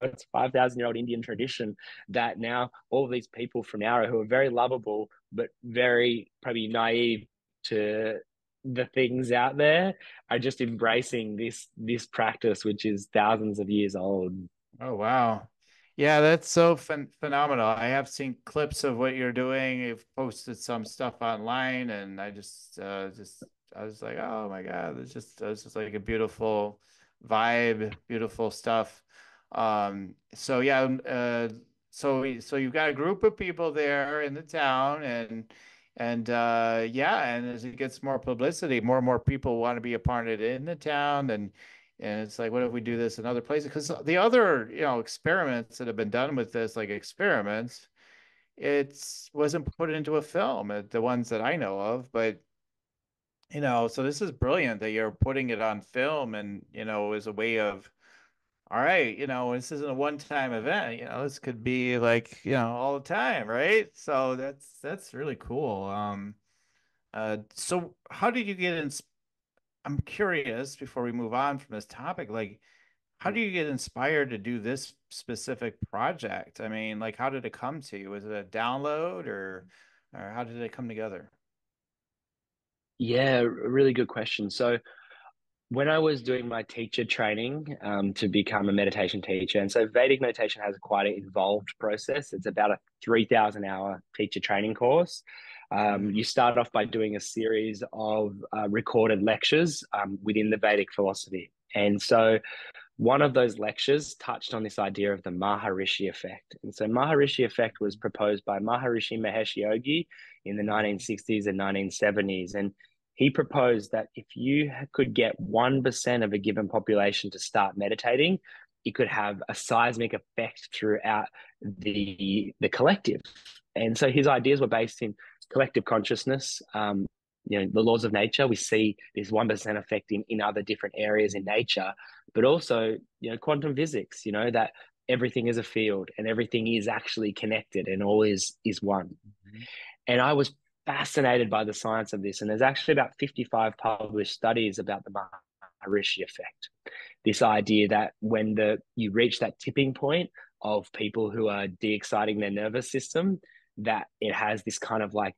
It's 5,000 year old Indian tradition that now all of these people from Nowra who are very lovable, but very probably naive to the things out there are just embracing this this practice which is thousands of years old. Oh wow. Yeah that's so ph- phenomenal. I have seen clips of what you're doing. You've posted some stuff online and i just uh just i was like oh my god. It's just it's just like a beautiful vibe beautiful stuff. Um so yeah uh so so you've got a group of people there in the town and and uh, yeah, and as it gets more publicity, more and more people want to be a part of it in the town, and and it's like, what if we do this in other places? Because the other you know experiments that have been done with this, like experiments, it's wasn't put into a film. Uh, the ones that I know of, but you know, so this is brilliant that you're putting it on film, and you know, as a way of all right, you know, this isn't a one-time event, you know, this could be like, you know, all the time, right? So that's that's really cool. Um uh so how did you get in I'm curious before we move on from this topic, like how do you get inspired to do this specific project? I mean, like how did it come to you? Was it a download or or how did it come together? Yeah, really good question. So when I was doing my teacher training um, to become a meditation teacher, and so Vedic meditation has quite an involved process. It's about a 3,000 hour teacher training course. Um, you start off by doing a series of uh, recorded lectures um, within the Vedic philosophy. And so one of those lectures touched on this idea of the Maharishi effect. And so Maharishi effect was proposed by Maharishi Mahesh Yogi in the 1960s and 1970s. And he proposed that if you could get 1% of a given population to start meditating, it could have a seismic effect throughout the, the collective. And so his ideas were based in collective consciousness, um, you know, the laws of nature. We see this 1% effect in, in other different areas in nature, but also, you know, quantum physics, you know, that everything is a field and everything is actually connected and all is, is one. Mm-hmm. And I was fascinated by the science of this. And there's actually about 55 published studies about the Maharishi effect. This idea that when the you reach that tipping point of people who are de-exciting their nervous system, that it has this kind of like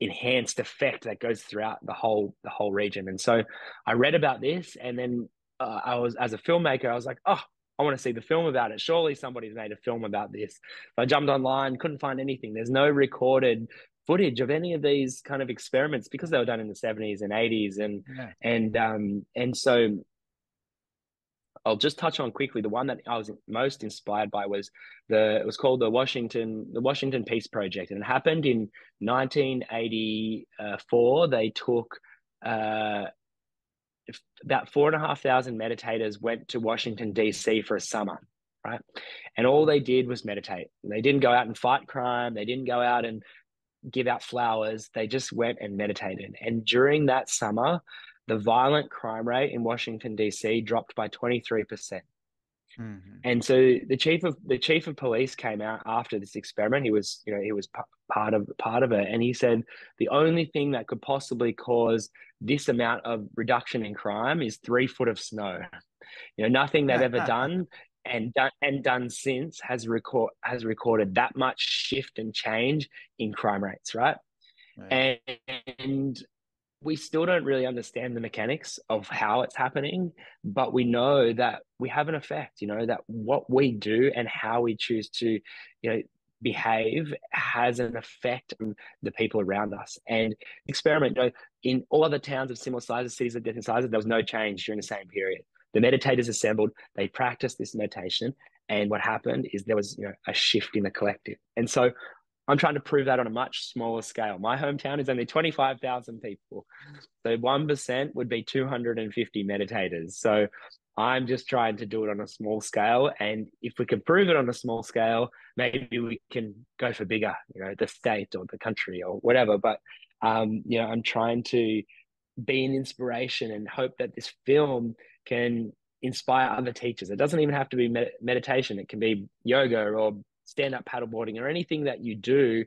enhanced effect that goes throughout the whole the whole region. And so I read about this, and then uh, I was as a filmmaker, I was like, oh, I want to see the film about it. Surely somebody's made a film about this. I jumped online, couldn't find anything. There's no recorded footage of any of these kind of experiments because they were done in the 70s and 80s and yeah. and um and so I'll just touch on quickly the one that I was most inspired by was the it was called the Washington the Washington Peace Project. And it happened in 1984 they took uh, about four and a half thousand meditators went to Washington DC for a summer right? And all they did was meditate. They didn't go out and fight crime. They didn't go out and give out flowers. They just went and meditated. And during that summer, the violent crime rate in Washington D.C. dropped by twenty three percent. Mm-hmm. And so the chief of the chief of police came out after this experiment. He was, you know, he was p- part of part of it, and he said the only thing that could possibly cause this amount of reduction in crime is three foot of snow. You know, nothing they've ever done and done and done since has record has recorded that much shift and change in crime rates, right? right. And, and we still don't really understand the mechanics of how it's happening, but we know that we have an effect, you know, that what we do and how we choose to, you know, behave has an effect on the people around us. And experiment, you know, in all other towns of similar sizes, cities of different sizes, there was no change during the same period the meditators assembled, they practiced this meditation, and what happened is there was you know a shift in the collective. And so I'm trying to prove that on a much smaller scale. My hometown is only 25,000 people. So 1% would be 250 meditators. So I'm just trying to do it on a small scale. And if we can prove it on a small scale, maybe we can go for bigger, you know, the state or the country or whatever. But, um, you know, I'm trying to be an inspiration and hope that this film can inspire other teachers. It doesn't even have to be med- meditation, it can be yoga or stand up paddleboarding or anything that you do,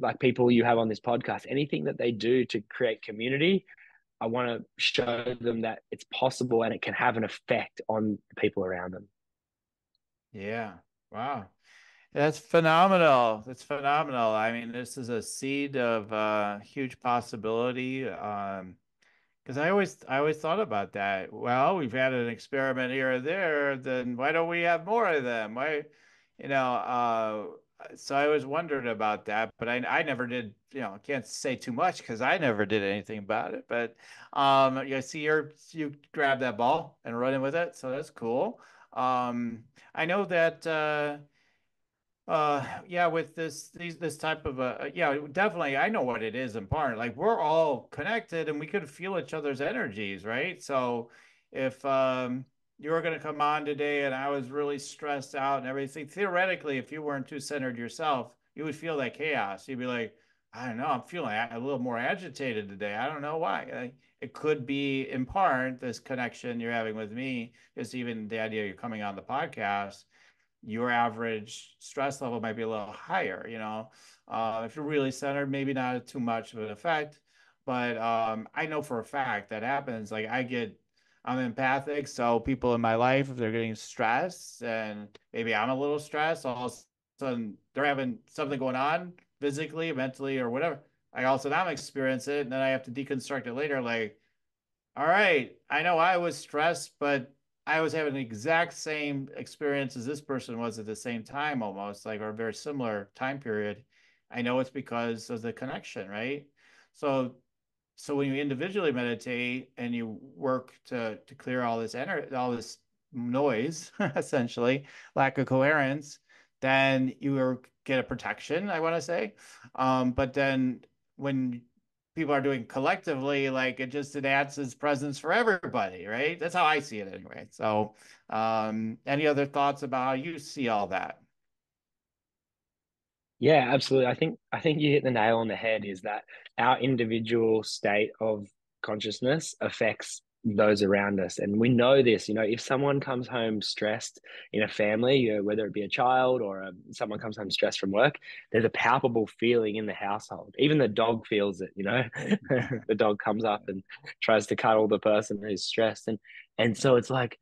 like people you have on this podcast, anything that they do to create community. I want to show them that it's possible and it can have an effect on the people around them. Yeah. Wow. That's phenomenal. That's phenomenal. I mean, this is a seed of uh, huge possibility. Um, because I always I always thought about that. Well, we've had an experiment here or there, then why don't we have more of them? Why, you know, uh, so I always wondered about that, but I I never did, you know, can't say too much because I never did anything about it. But um, you see, you you grab that ball and run in with it, so that's cool. Um, I know that. Uh, uh, yeah, with this these this type of a uh, yeah, definitely. I know what it is in part. Like we're all connected and we could feel each other's energies, right? So if um you were going to come on today and I was really stressed out and everything, theoretically, if you weren't too centered yourself, you would feel that chaos. You'd be like, I don't know, I'm feeling a little more agitated today. I don't know why. It could be in part this connection you're having with me, just even the idea you're coming on the podcast your average stress level might be a little higher. You know, uh, if you're really centered, maybe not too much of an effect. But um, I know for a fact that happens. Like I get, I'm empathic, so people in my life, if they're getting stressed, and maybe I'm a little stressed, all of a sudden they're having something going on physically, mentally, or whatever. I also now experience it, and then I have to deconstruct it later. Like, all right, I know I was stressed, but I was having the exact same experience as this person was at the same time, almost like or a very similar time period. I know it's because of the connection, right? So, so when you individually meditate and you work to to clear all this energy, all this noise, essentially lack of coherence, then you get a protection. I want to say, um, but then when people are doing collectively, like it just enhances presence for everybody, right? That's how I see it anyway. So, um, any other thoughts about how you see all that? Yeah, absolutely. I think I think you hit the nail on the head. Is that our individual state of consciousness affects those around us. And we know this, you know, if someone comes home stressed in a family, you know, whether it be a child or a, someone comes home stressed from work, there's a palpable feeling in the household. Even the dog feels it, you know, the dog comes up and tries to cuddle the person who's stressed. And, and so it's like,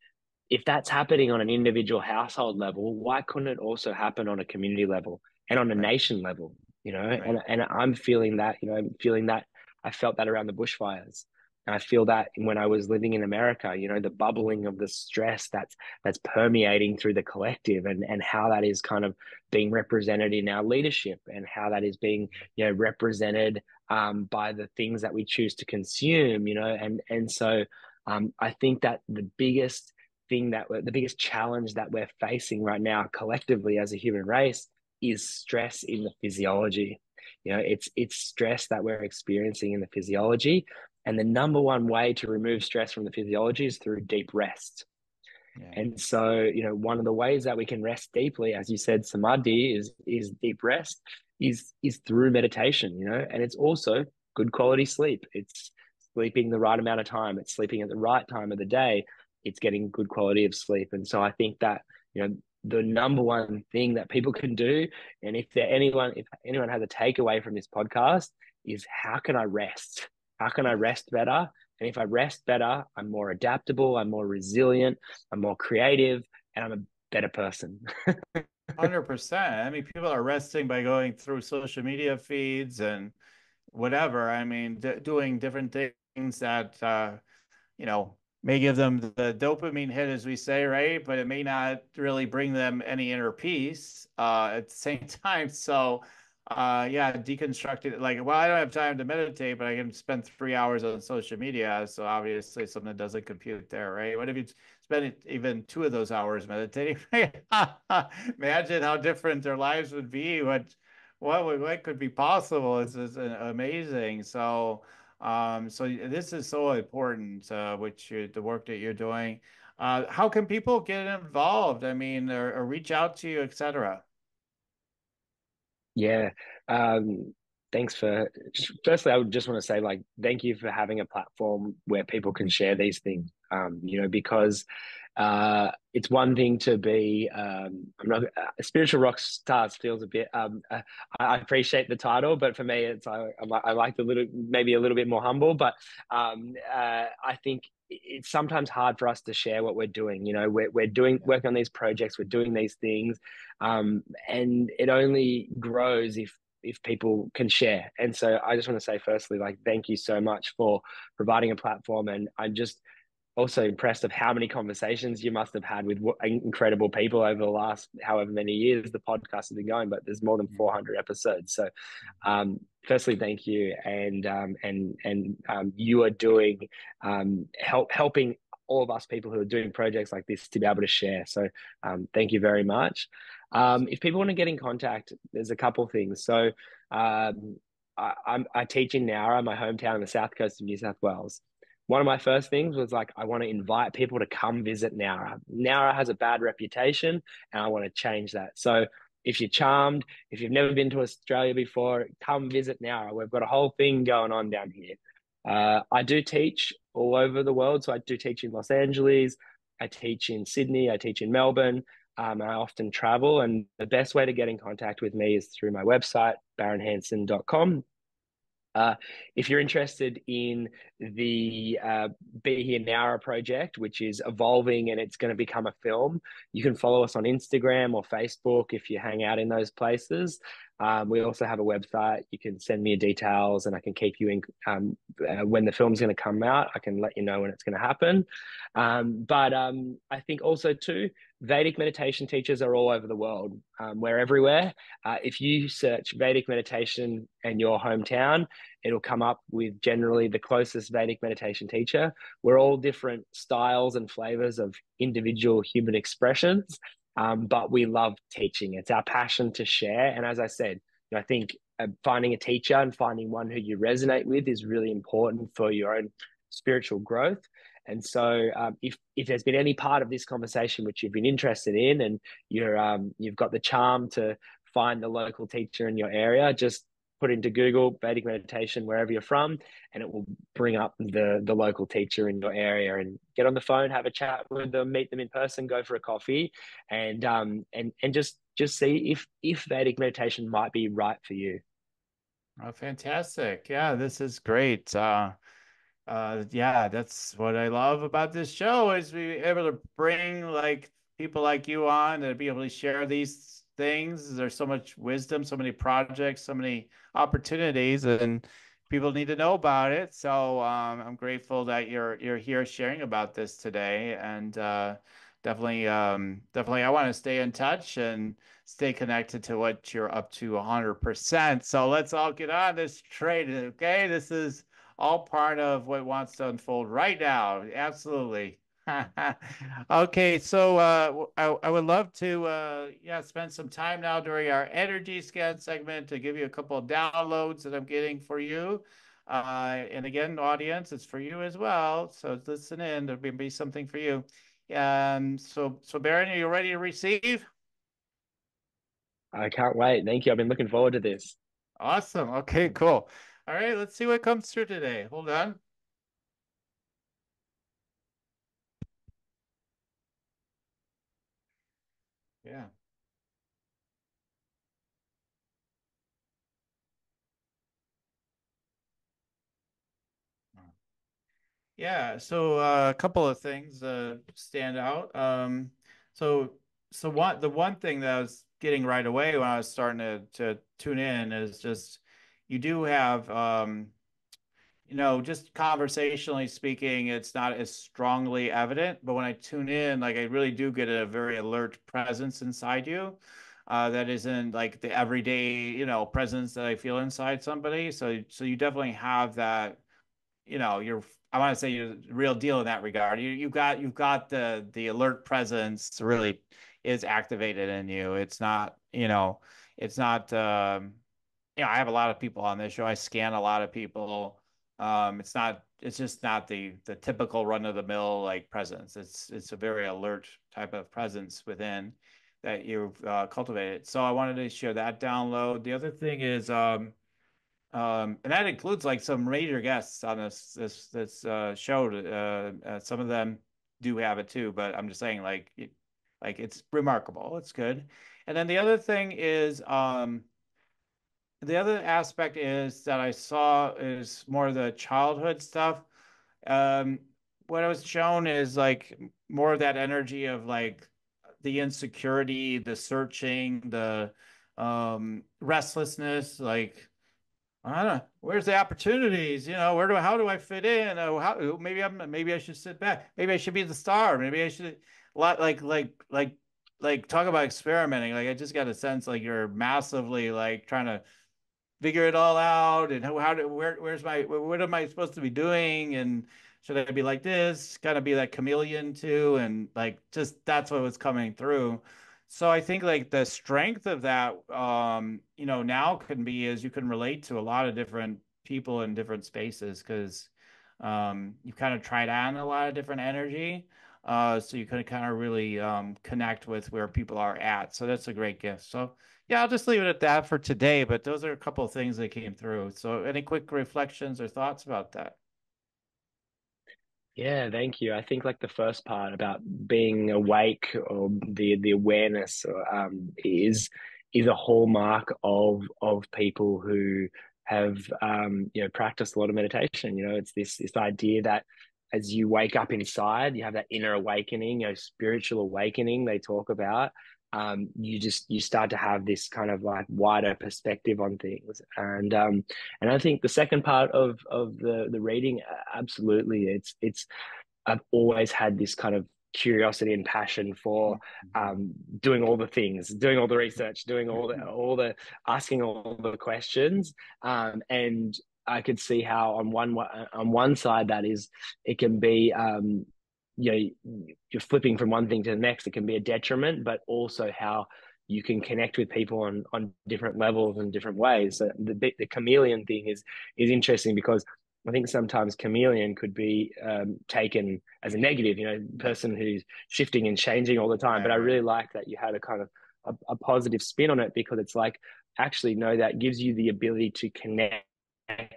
if that's happening on an individual household level, why couldn't it also happen on a community level and on a nation level? You know, right. and, and I'm feeling that, you know, I'm feeling that I felt that around the bushfires. And I feel that when I was living in America, you know, the bubbling of the stress that's that's permeating through the collective and and how that is kind of being represented in our leadership and how that is being, you know, represented um, by the things that we choose to consume, you know, and and so um, I think that the biggest thing that the biggest challenge that we're facing right now collectively as a human race is stress in the physiology. You know it's it's stress that we're experiencing in the physiology and the number one way to remove stress from the physiology is through deep rest. Yeah. And so, you know, one of the ways that we can rest deeply, as you said, samadhi is is deep rest, is is through meditation, you know, and it's also good quality sleep. It's sleeping the right amount of time, it's sleeping at the right time of the day, it's getting good quality of sleep. And so I think that, you know, the number one thing that people can do, and if there anyone, if anyone has a takeaway from this podcast, is how can I rest? How can I rest better? And if I rest better, I'm more adaptable, I'm more resilient, I'm more creative, and I'm a better person. Hundred percent. I mean, people are resting by going through social media feeds and whatever. I mean, d- doing different things that uh, you know may give them the dopamine hit, as we say, right? But it may not really bring them any inner peace uh, at the same time. So uh, yeah, deconstructing like, well, I don't have time to meditate, but I can spend three hours on social media. So obviously something doesn't compute there, right? What if you spend even two of those hours meditating? Imagine how different their lives would be. What, what, what could be possible? It's, is amazing. So, um, so this is so important, uh, which you, the work that you're doing. Uh, how can people get involved? I mean, or, or reach out to you, etc. Yeah. Um, thanks for firstly i would just want to say like thank you for having a platform where people can share these things um, you know because uh, it's one thing to be um, not uh, spiritual rock stars feels a bit um, uh, I, appreciate the title but for me it's I, I like a little maybe a little bit more humble but um, uh, I think it's sometimes hard for us to share what we're doing. You know, we're, we're doing working on these projects, we're doing these things, um, and it only grows if if people can share. And so I just want to say, firstly, like thank you so much for providing a platform, and I'm just also impressed of how many conversations you must have had with incredible people over the last however many years the podcast has been going but there's more than mm. 400 episodes so um, firstly thank you and um, and and um, you are doing um, help helping all of us people who are doing projects like this to be able to share so um, thank you very much um, if people want to get in contact there's a couple things so I, I teach in Nowra, my hometown on the south coast of New South Wales one of my first things was like, I want to invite people to come visit Nowra. Nowra has a bad reputation, and I want to change that. So if you're charmed, if you've never been to Australia before, come visit Nowra. We've got a whole thing going on down here. Uh, I do teach all over the world. So I do teach in Los Angeles, I teach in Sydney, I teach in Melbourne. Um, I often travel, and the best way to get in contact with me is through my website, barronhanson.com. Uh, if you're interested in the uh, Be Here Nowra project, which is evolving and it's going to become a film, you can follow us on Instagram or Facebook if you hang out in those places. Um, we also have a website. You can send me details and I can keep you in um, uh, when the film's going to come out. I can let you know when it's going to happen. Um, but um, I think also, too, Vedic meditation teachers are all over the world. Um, we're everywhere. Uh, if you search Vedic meditation in your hometown, it'll come up with generally the closest Vedic meditation teacher. We're all different styles and flavors of individual human expressions um, but we love teaching. It's our passion to share. And as I said, I think uh, finding a teacher and finding one who you resonate with is really important for your own spiritual growth. And so, um, if if there's been any part of this conversation which you've been interested in, and you're um, you've got the charm to find the local teacher in your area, just put into Google Vedic meditation wherever you're from, and it will bring up the the local teacher in your area and get on the phone, have a chat with them, meet them in person, go for a coffee, and um and and just just see if if Vedic meditation might be right for you. Oh, fantastic! Yeah, this is great. Uh, uh, yeah, that's what I love about this show is we able to bring like people like you on and be able to share these things. There's so much wisdom, so many projects, so many opportunities, and people need to know about it. So um, I'm grateful that you're you're here sharing about this today, and uh, definitely um, definitely I want to stay in touch and stay connected to what you're up to 100%. So let's all get on this trade, okay? This is all part of what wants to unfold right now. Absolutely. okay, so uh, I, I would love to uh, yeah spend some time now during our energy scan segment to give you a couple of downloads that I'm getting for you. Uh, and again, audience, it's for you as well. So listen in. There'll be something for you. Um, so so Barron, are you ready to receive? I can't wait. Thank you. I've been looking forward to this. Awesome. Okay, cool. All right, let's see what comes through today. Hold on. Yeah. Yeah, so uh, a couple of things uh, stand out. Um, so, so one the one thing that I was getting right away when I was starting to to tune in is just you do have um, you know, just conversationally speaking, it's not as strongly evident. But when I tune in, like I really do get a very alert presence inside you. uh, that isn't like the everyday, you know, presence that I feel inside somebody. So, so you definitely have that, you know, you're, I want to say you're the real deal in that regard. You, you've got, you've got the, the alert presence really is activated in you. It's not, you know, it's not, um, you know, I have a lot of people on this show. I scan a lot of people. Um, it's not, it's just not the, the typical run of the mill like presence. It's, it's a very alert type of presence within that you've uh, cultivated. So I wanted to share that download. The other thing is, um, um, and that includes like some major guests on this this this uh, show. Uh, uh, some of them do have it too, but I'm just saying like it, like it's remarkable. It's good. And then the other thing is, um, the other aspect is that I saw is more the childhood stuff. Um, what I was shown is like more of that energy of like the insecurity, the searching, the um, restlessness, like I don't know, where's the opportunities? You know, where do how do I fit in? Oh, how oh, maybe I'm maybe I should sit back. Maybe I should be the star. Maybe I should lot like like like like talk about experimenting. Like I just got a sense like you're massively like trying to figure it all out and how, how do where where's my what am I supposed to be doing and should I be like this? Kind of be that chameleon too, and like just that's what was coming through. So I think like the strength of that, um, you know, now can be is you can relate to a lot of different people in different spaces because um, you kind of tried on a lot of different energy. Uh, so you can kind of really um, connect with where people are at. So that's a great gift. So yeah, I'll just leave it at that for today. But those are a couple of things that came through. So any quick reflections or thoughts about that? Yeah, thank you. I think like the first part about being awake or the the awareness um, is is a hallmark of of people who have um, you know practiced a lot of meditation. You know, it's this this idea that as you wake up inside, you have that inner awakening, you know, spiritual awakening they talk about, um, you just you start to have this kind of like wider perspective on things. And um, and I think the second part of of the the reading absolutely it's it's I've always had this kind of curiosity and passion for mm-hmm. um, doing all the things, doing all the research, doing all the all the asking all the questions, um, and I could see how on one on one side that is it can be um, you know you're flipping from one thing to the next it can be a detriment but also how you can connect with people on on different levels and different ways so the the chameleon thing is is interesting because I think sometimes chameleon could be um, taken as a negative, you know, person who's shifting and changing all the time. But I really like that you had a kind of a, a positive spin on it because it's like actually no, that gives you the ability to connect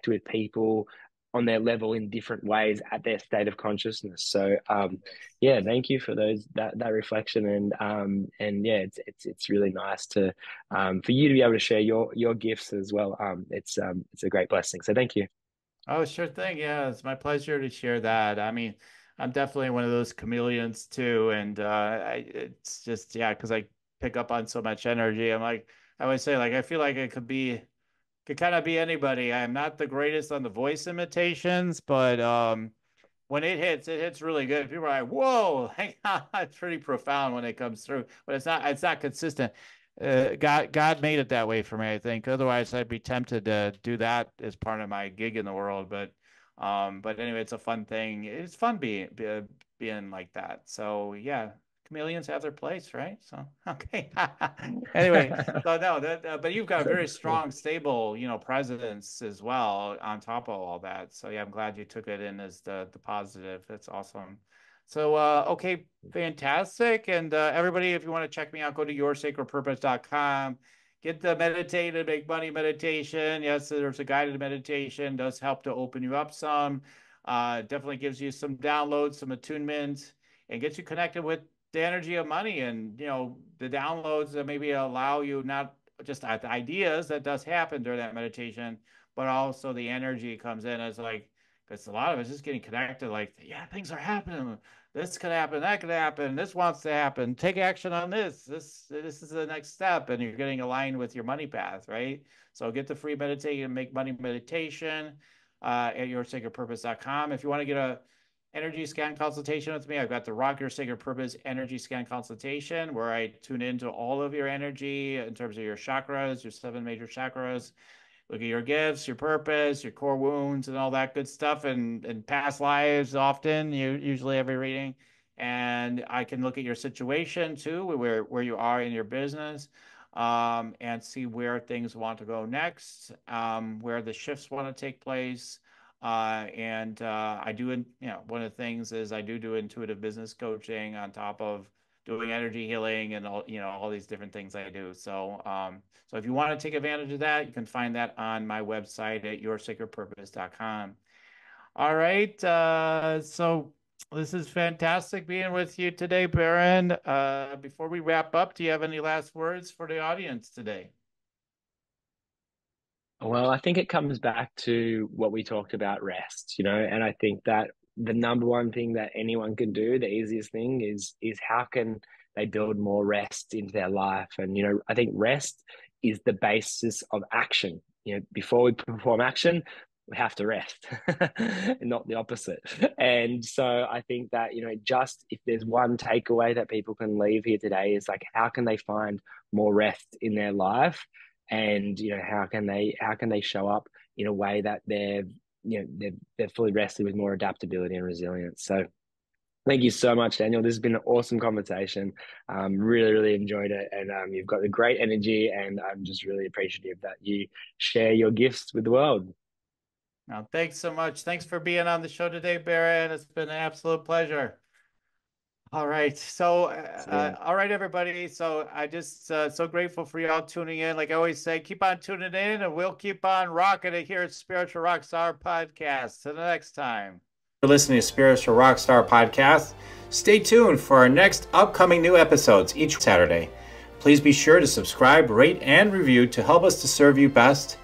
with people on their level in different ways at their state of consciousness. So um, yeah, thank you for those that that reflection and um, and yeah, it's it's it's really nice to um, for you to be able to share your your gifts as well. Um, it's um, it's a great blessing. So thank you. Oh, sure thing. Yeah, it's my pleasure to share that. I mean, I'm definitely one of those chameleons too, and uh, I, it's just yeah, because I pick up on so much energy. I'm like I always say, like I feel like it could be could kind of be anybody. I'm not the greatest on the voice imitations, but um, when it hits, it hits really good. People are like, "Whoa!" it's pretty profound when it comes through, but it's not. It's not consistent. Uh, God, God made it that way for me. I think. Otherwise, I'd be tempted to do that as part of my gig in the world. But, um, but anyway, it's a fun thing. It's fun being being like that. So yeah, chameleons have their place, right? So okay. anyway, so no, that, uh, but you've got a very strong, stable, you know, presence as well on top of all that. So yeah, I'm glad you took it in as the the positive. That's awesome. So uh, okay, fantastic. And uh, everybody, if you want to check me out, go to yoursacredpurpose.com. Get the meditate and make money meditation. Yes, there's a guided meditation. Does help to open you up some. Uh, definitely gives you some downloads, some attunement, and gets you connected with the energy of money and you know the downloads that maybe allow you not just ideas that does happen during that meditation but also the energy comes in. As like because a lot of it's just getting connected like yeah things are happening. This could happen that could happen. This wants to happen. Take action on this. This this is the next step. And you're getting aligned with your money path right? So get the free meditation, make money meditation uh, at yoursacredpurpose.com if you want to get a energy scan consultation with me. I've got the Rock Your Sacred Purpose energy scan consultation where I tune into all of your energy in terms of your chakras, your seven major chakras, look at your gifts, your purpose, your core wounds, and all that good stuff, and, and past lives often, you, usually every reading. And I can look at your situation too, where, where you are in your business. Um, and see where things want to go next, um, where the shifts want to take place, uh, and uh, I do, you know, one of the things is I do do intuitive business coaching on top of doing energy healing and all, you know, all these different things I do. So, um, so if you want to take advantage of that, you can find that on my website at yoursacredpurpose.com. All right. Uh, so this is fantastic being with you today, Barron. Uh, before we wrap up, do you have any last words for the audience today? Well, I think it comes back to what we talked about rest, you know, and I think that the number one thing that anyone can do, the easiest thing is is how can they build more rest into their life? And you know, I think rest is the basis of action. You know, before we perform action, we have to rest, not the opposite. And so I think that, you know, just if there's one takeaway that people can leave here today is like, how can they find more rest in their life? And you know how can they how can they show up in a way that they're you know they're, they're fully rested with more adaptability and resilience. So thank you so much daniel. This has been an awesome conversation. Um, really really enjoyed it. And um, you've got a great energy and i'm just really appreciative that you share your gifts with the world. Now thanks so much. Thanks for being on the show today Barron it's been an absolute pleasure all right. So, uh, uh, all right, everybody. So, I just uh, so grateful for y'all tuning in. Like I always say, keep on tuning in, and we'll keep on rocking it here at Spiritual Rockstar Podcast. Till the next time. You're listening to Spiritual Rockstar Podcast, stay tuned for our next upcoming new episodes each Saturday. Please be sure to subscribe, rate, and review to help us to serve you best.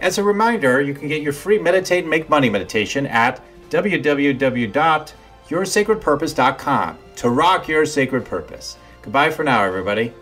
As a reminder, you can get your free Meditate and Make Money meditation at www yoursacredpurpose.com to rock your sacred purpose. Goodbye for now, everybody.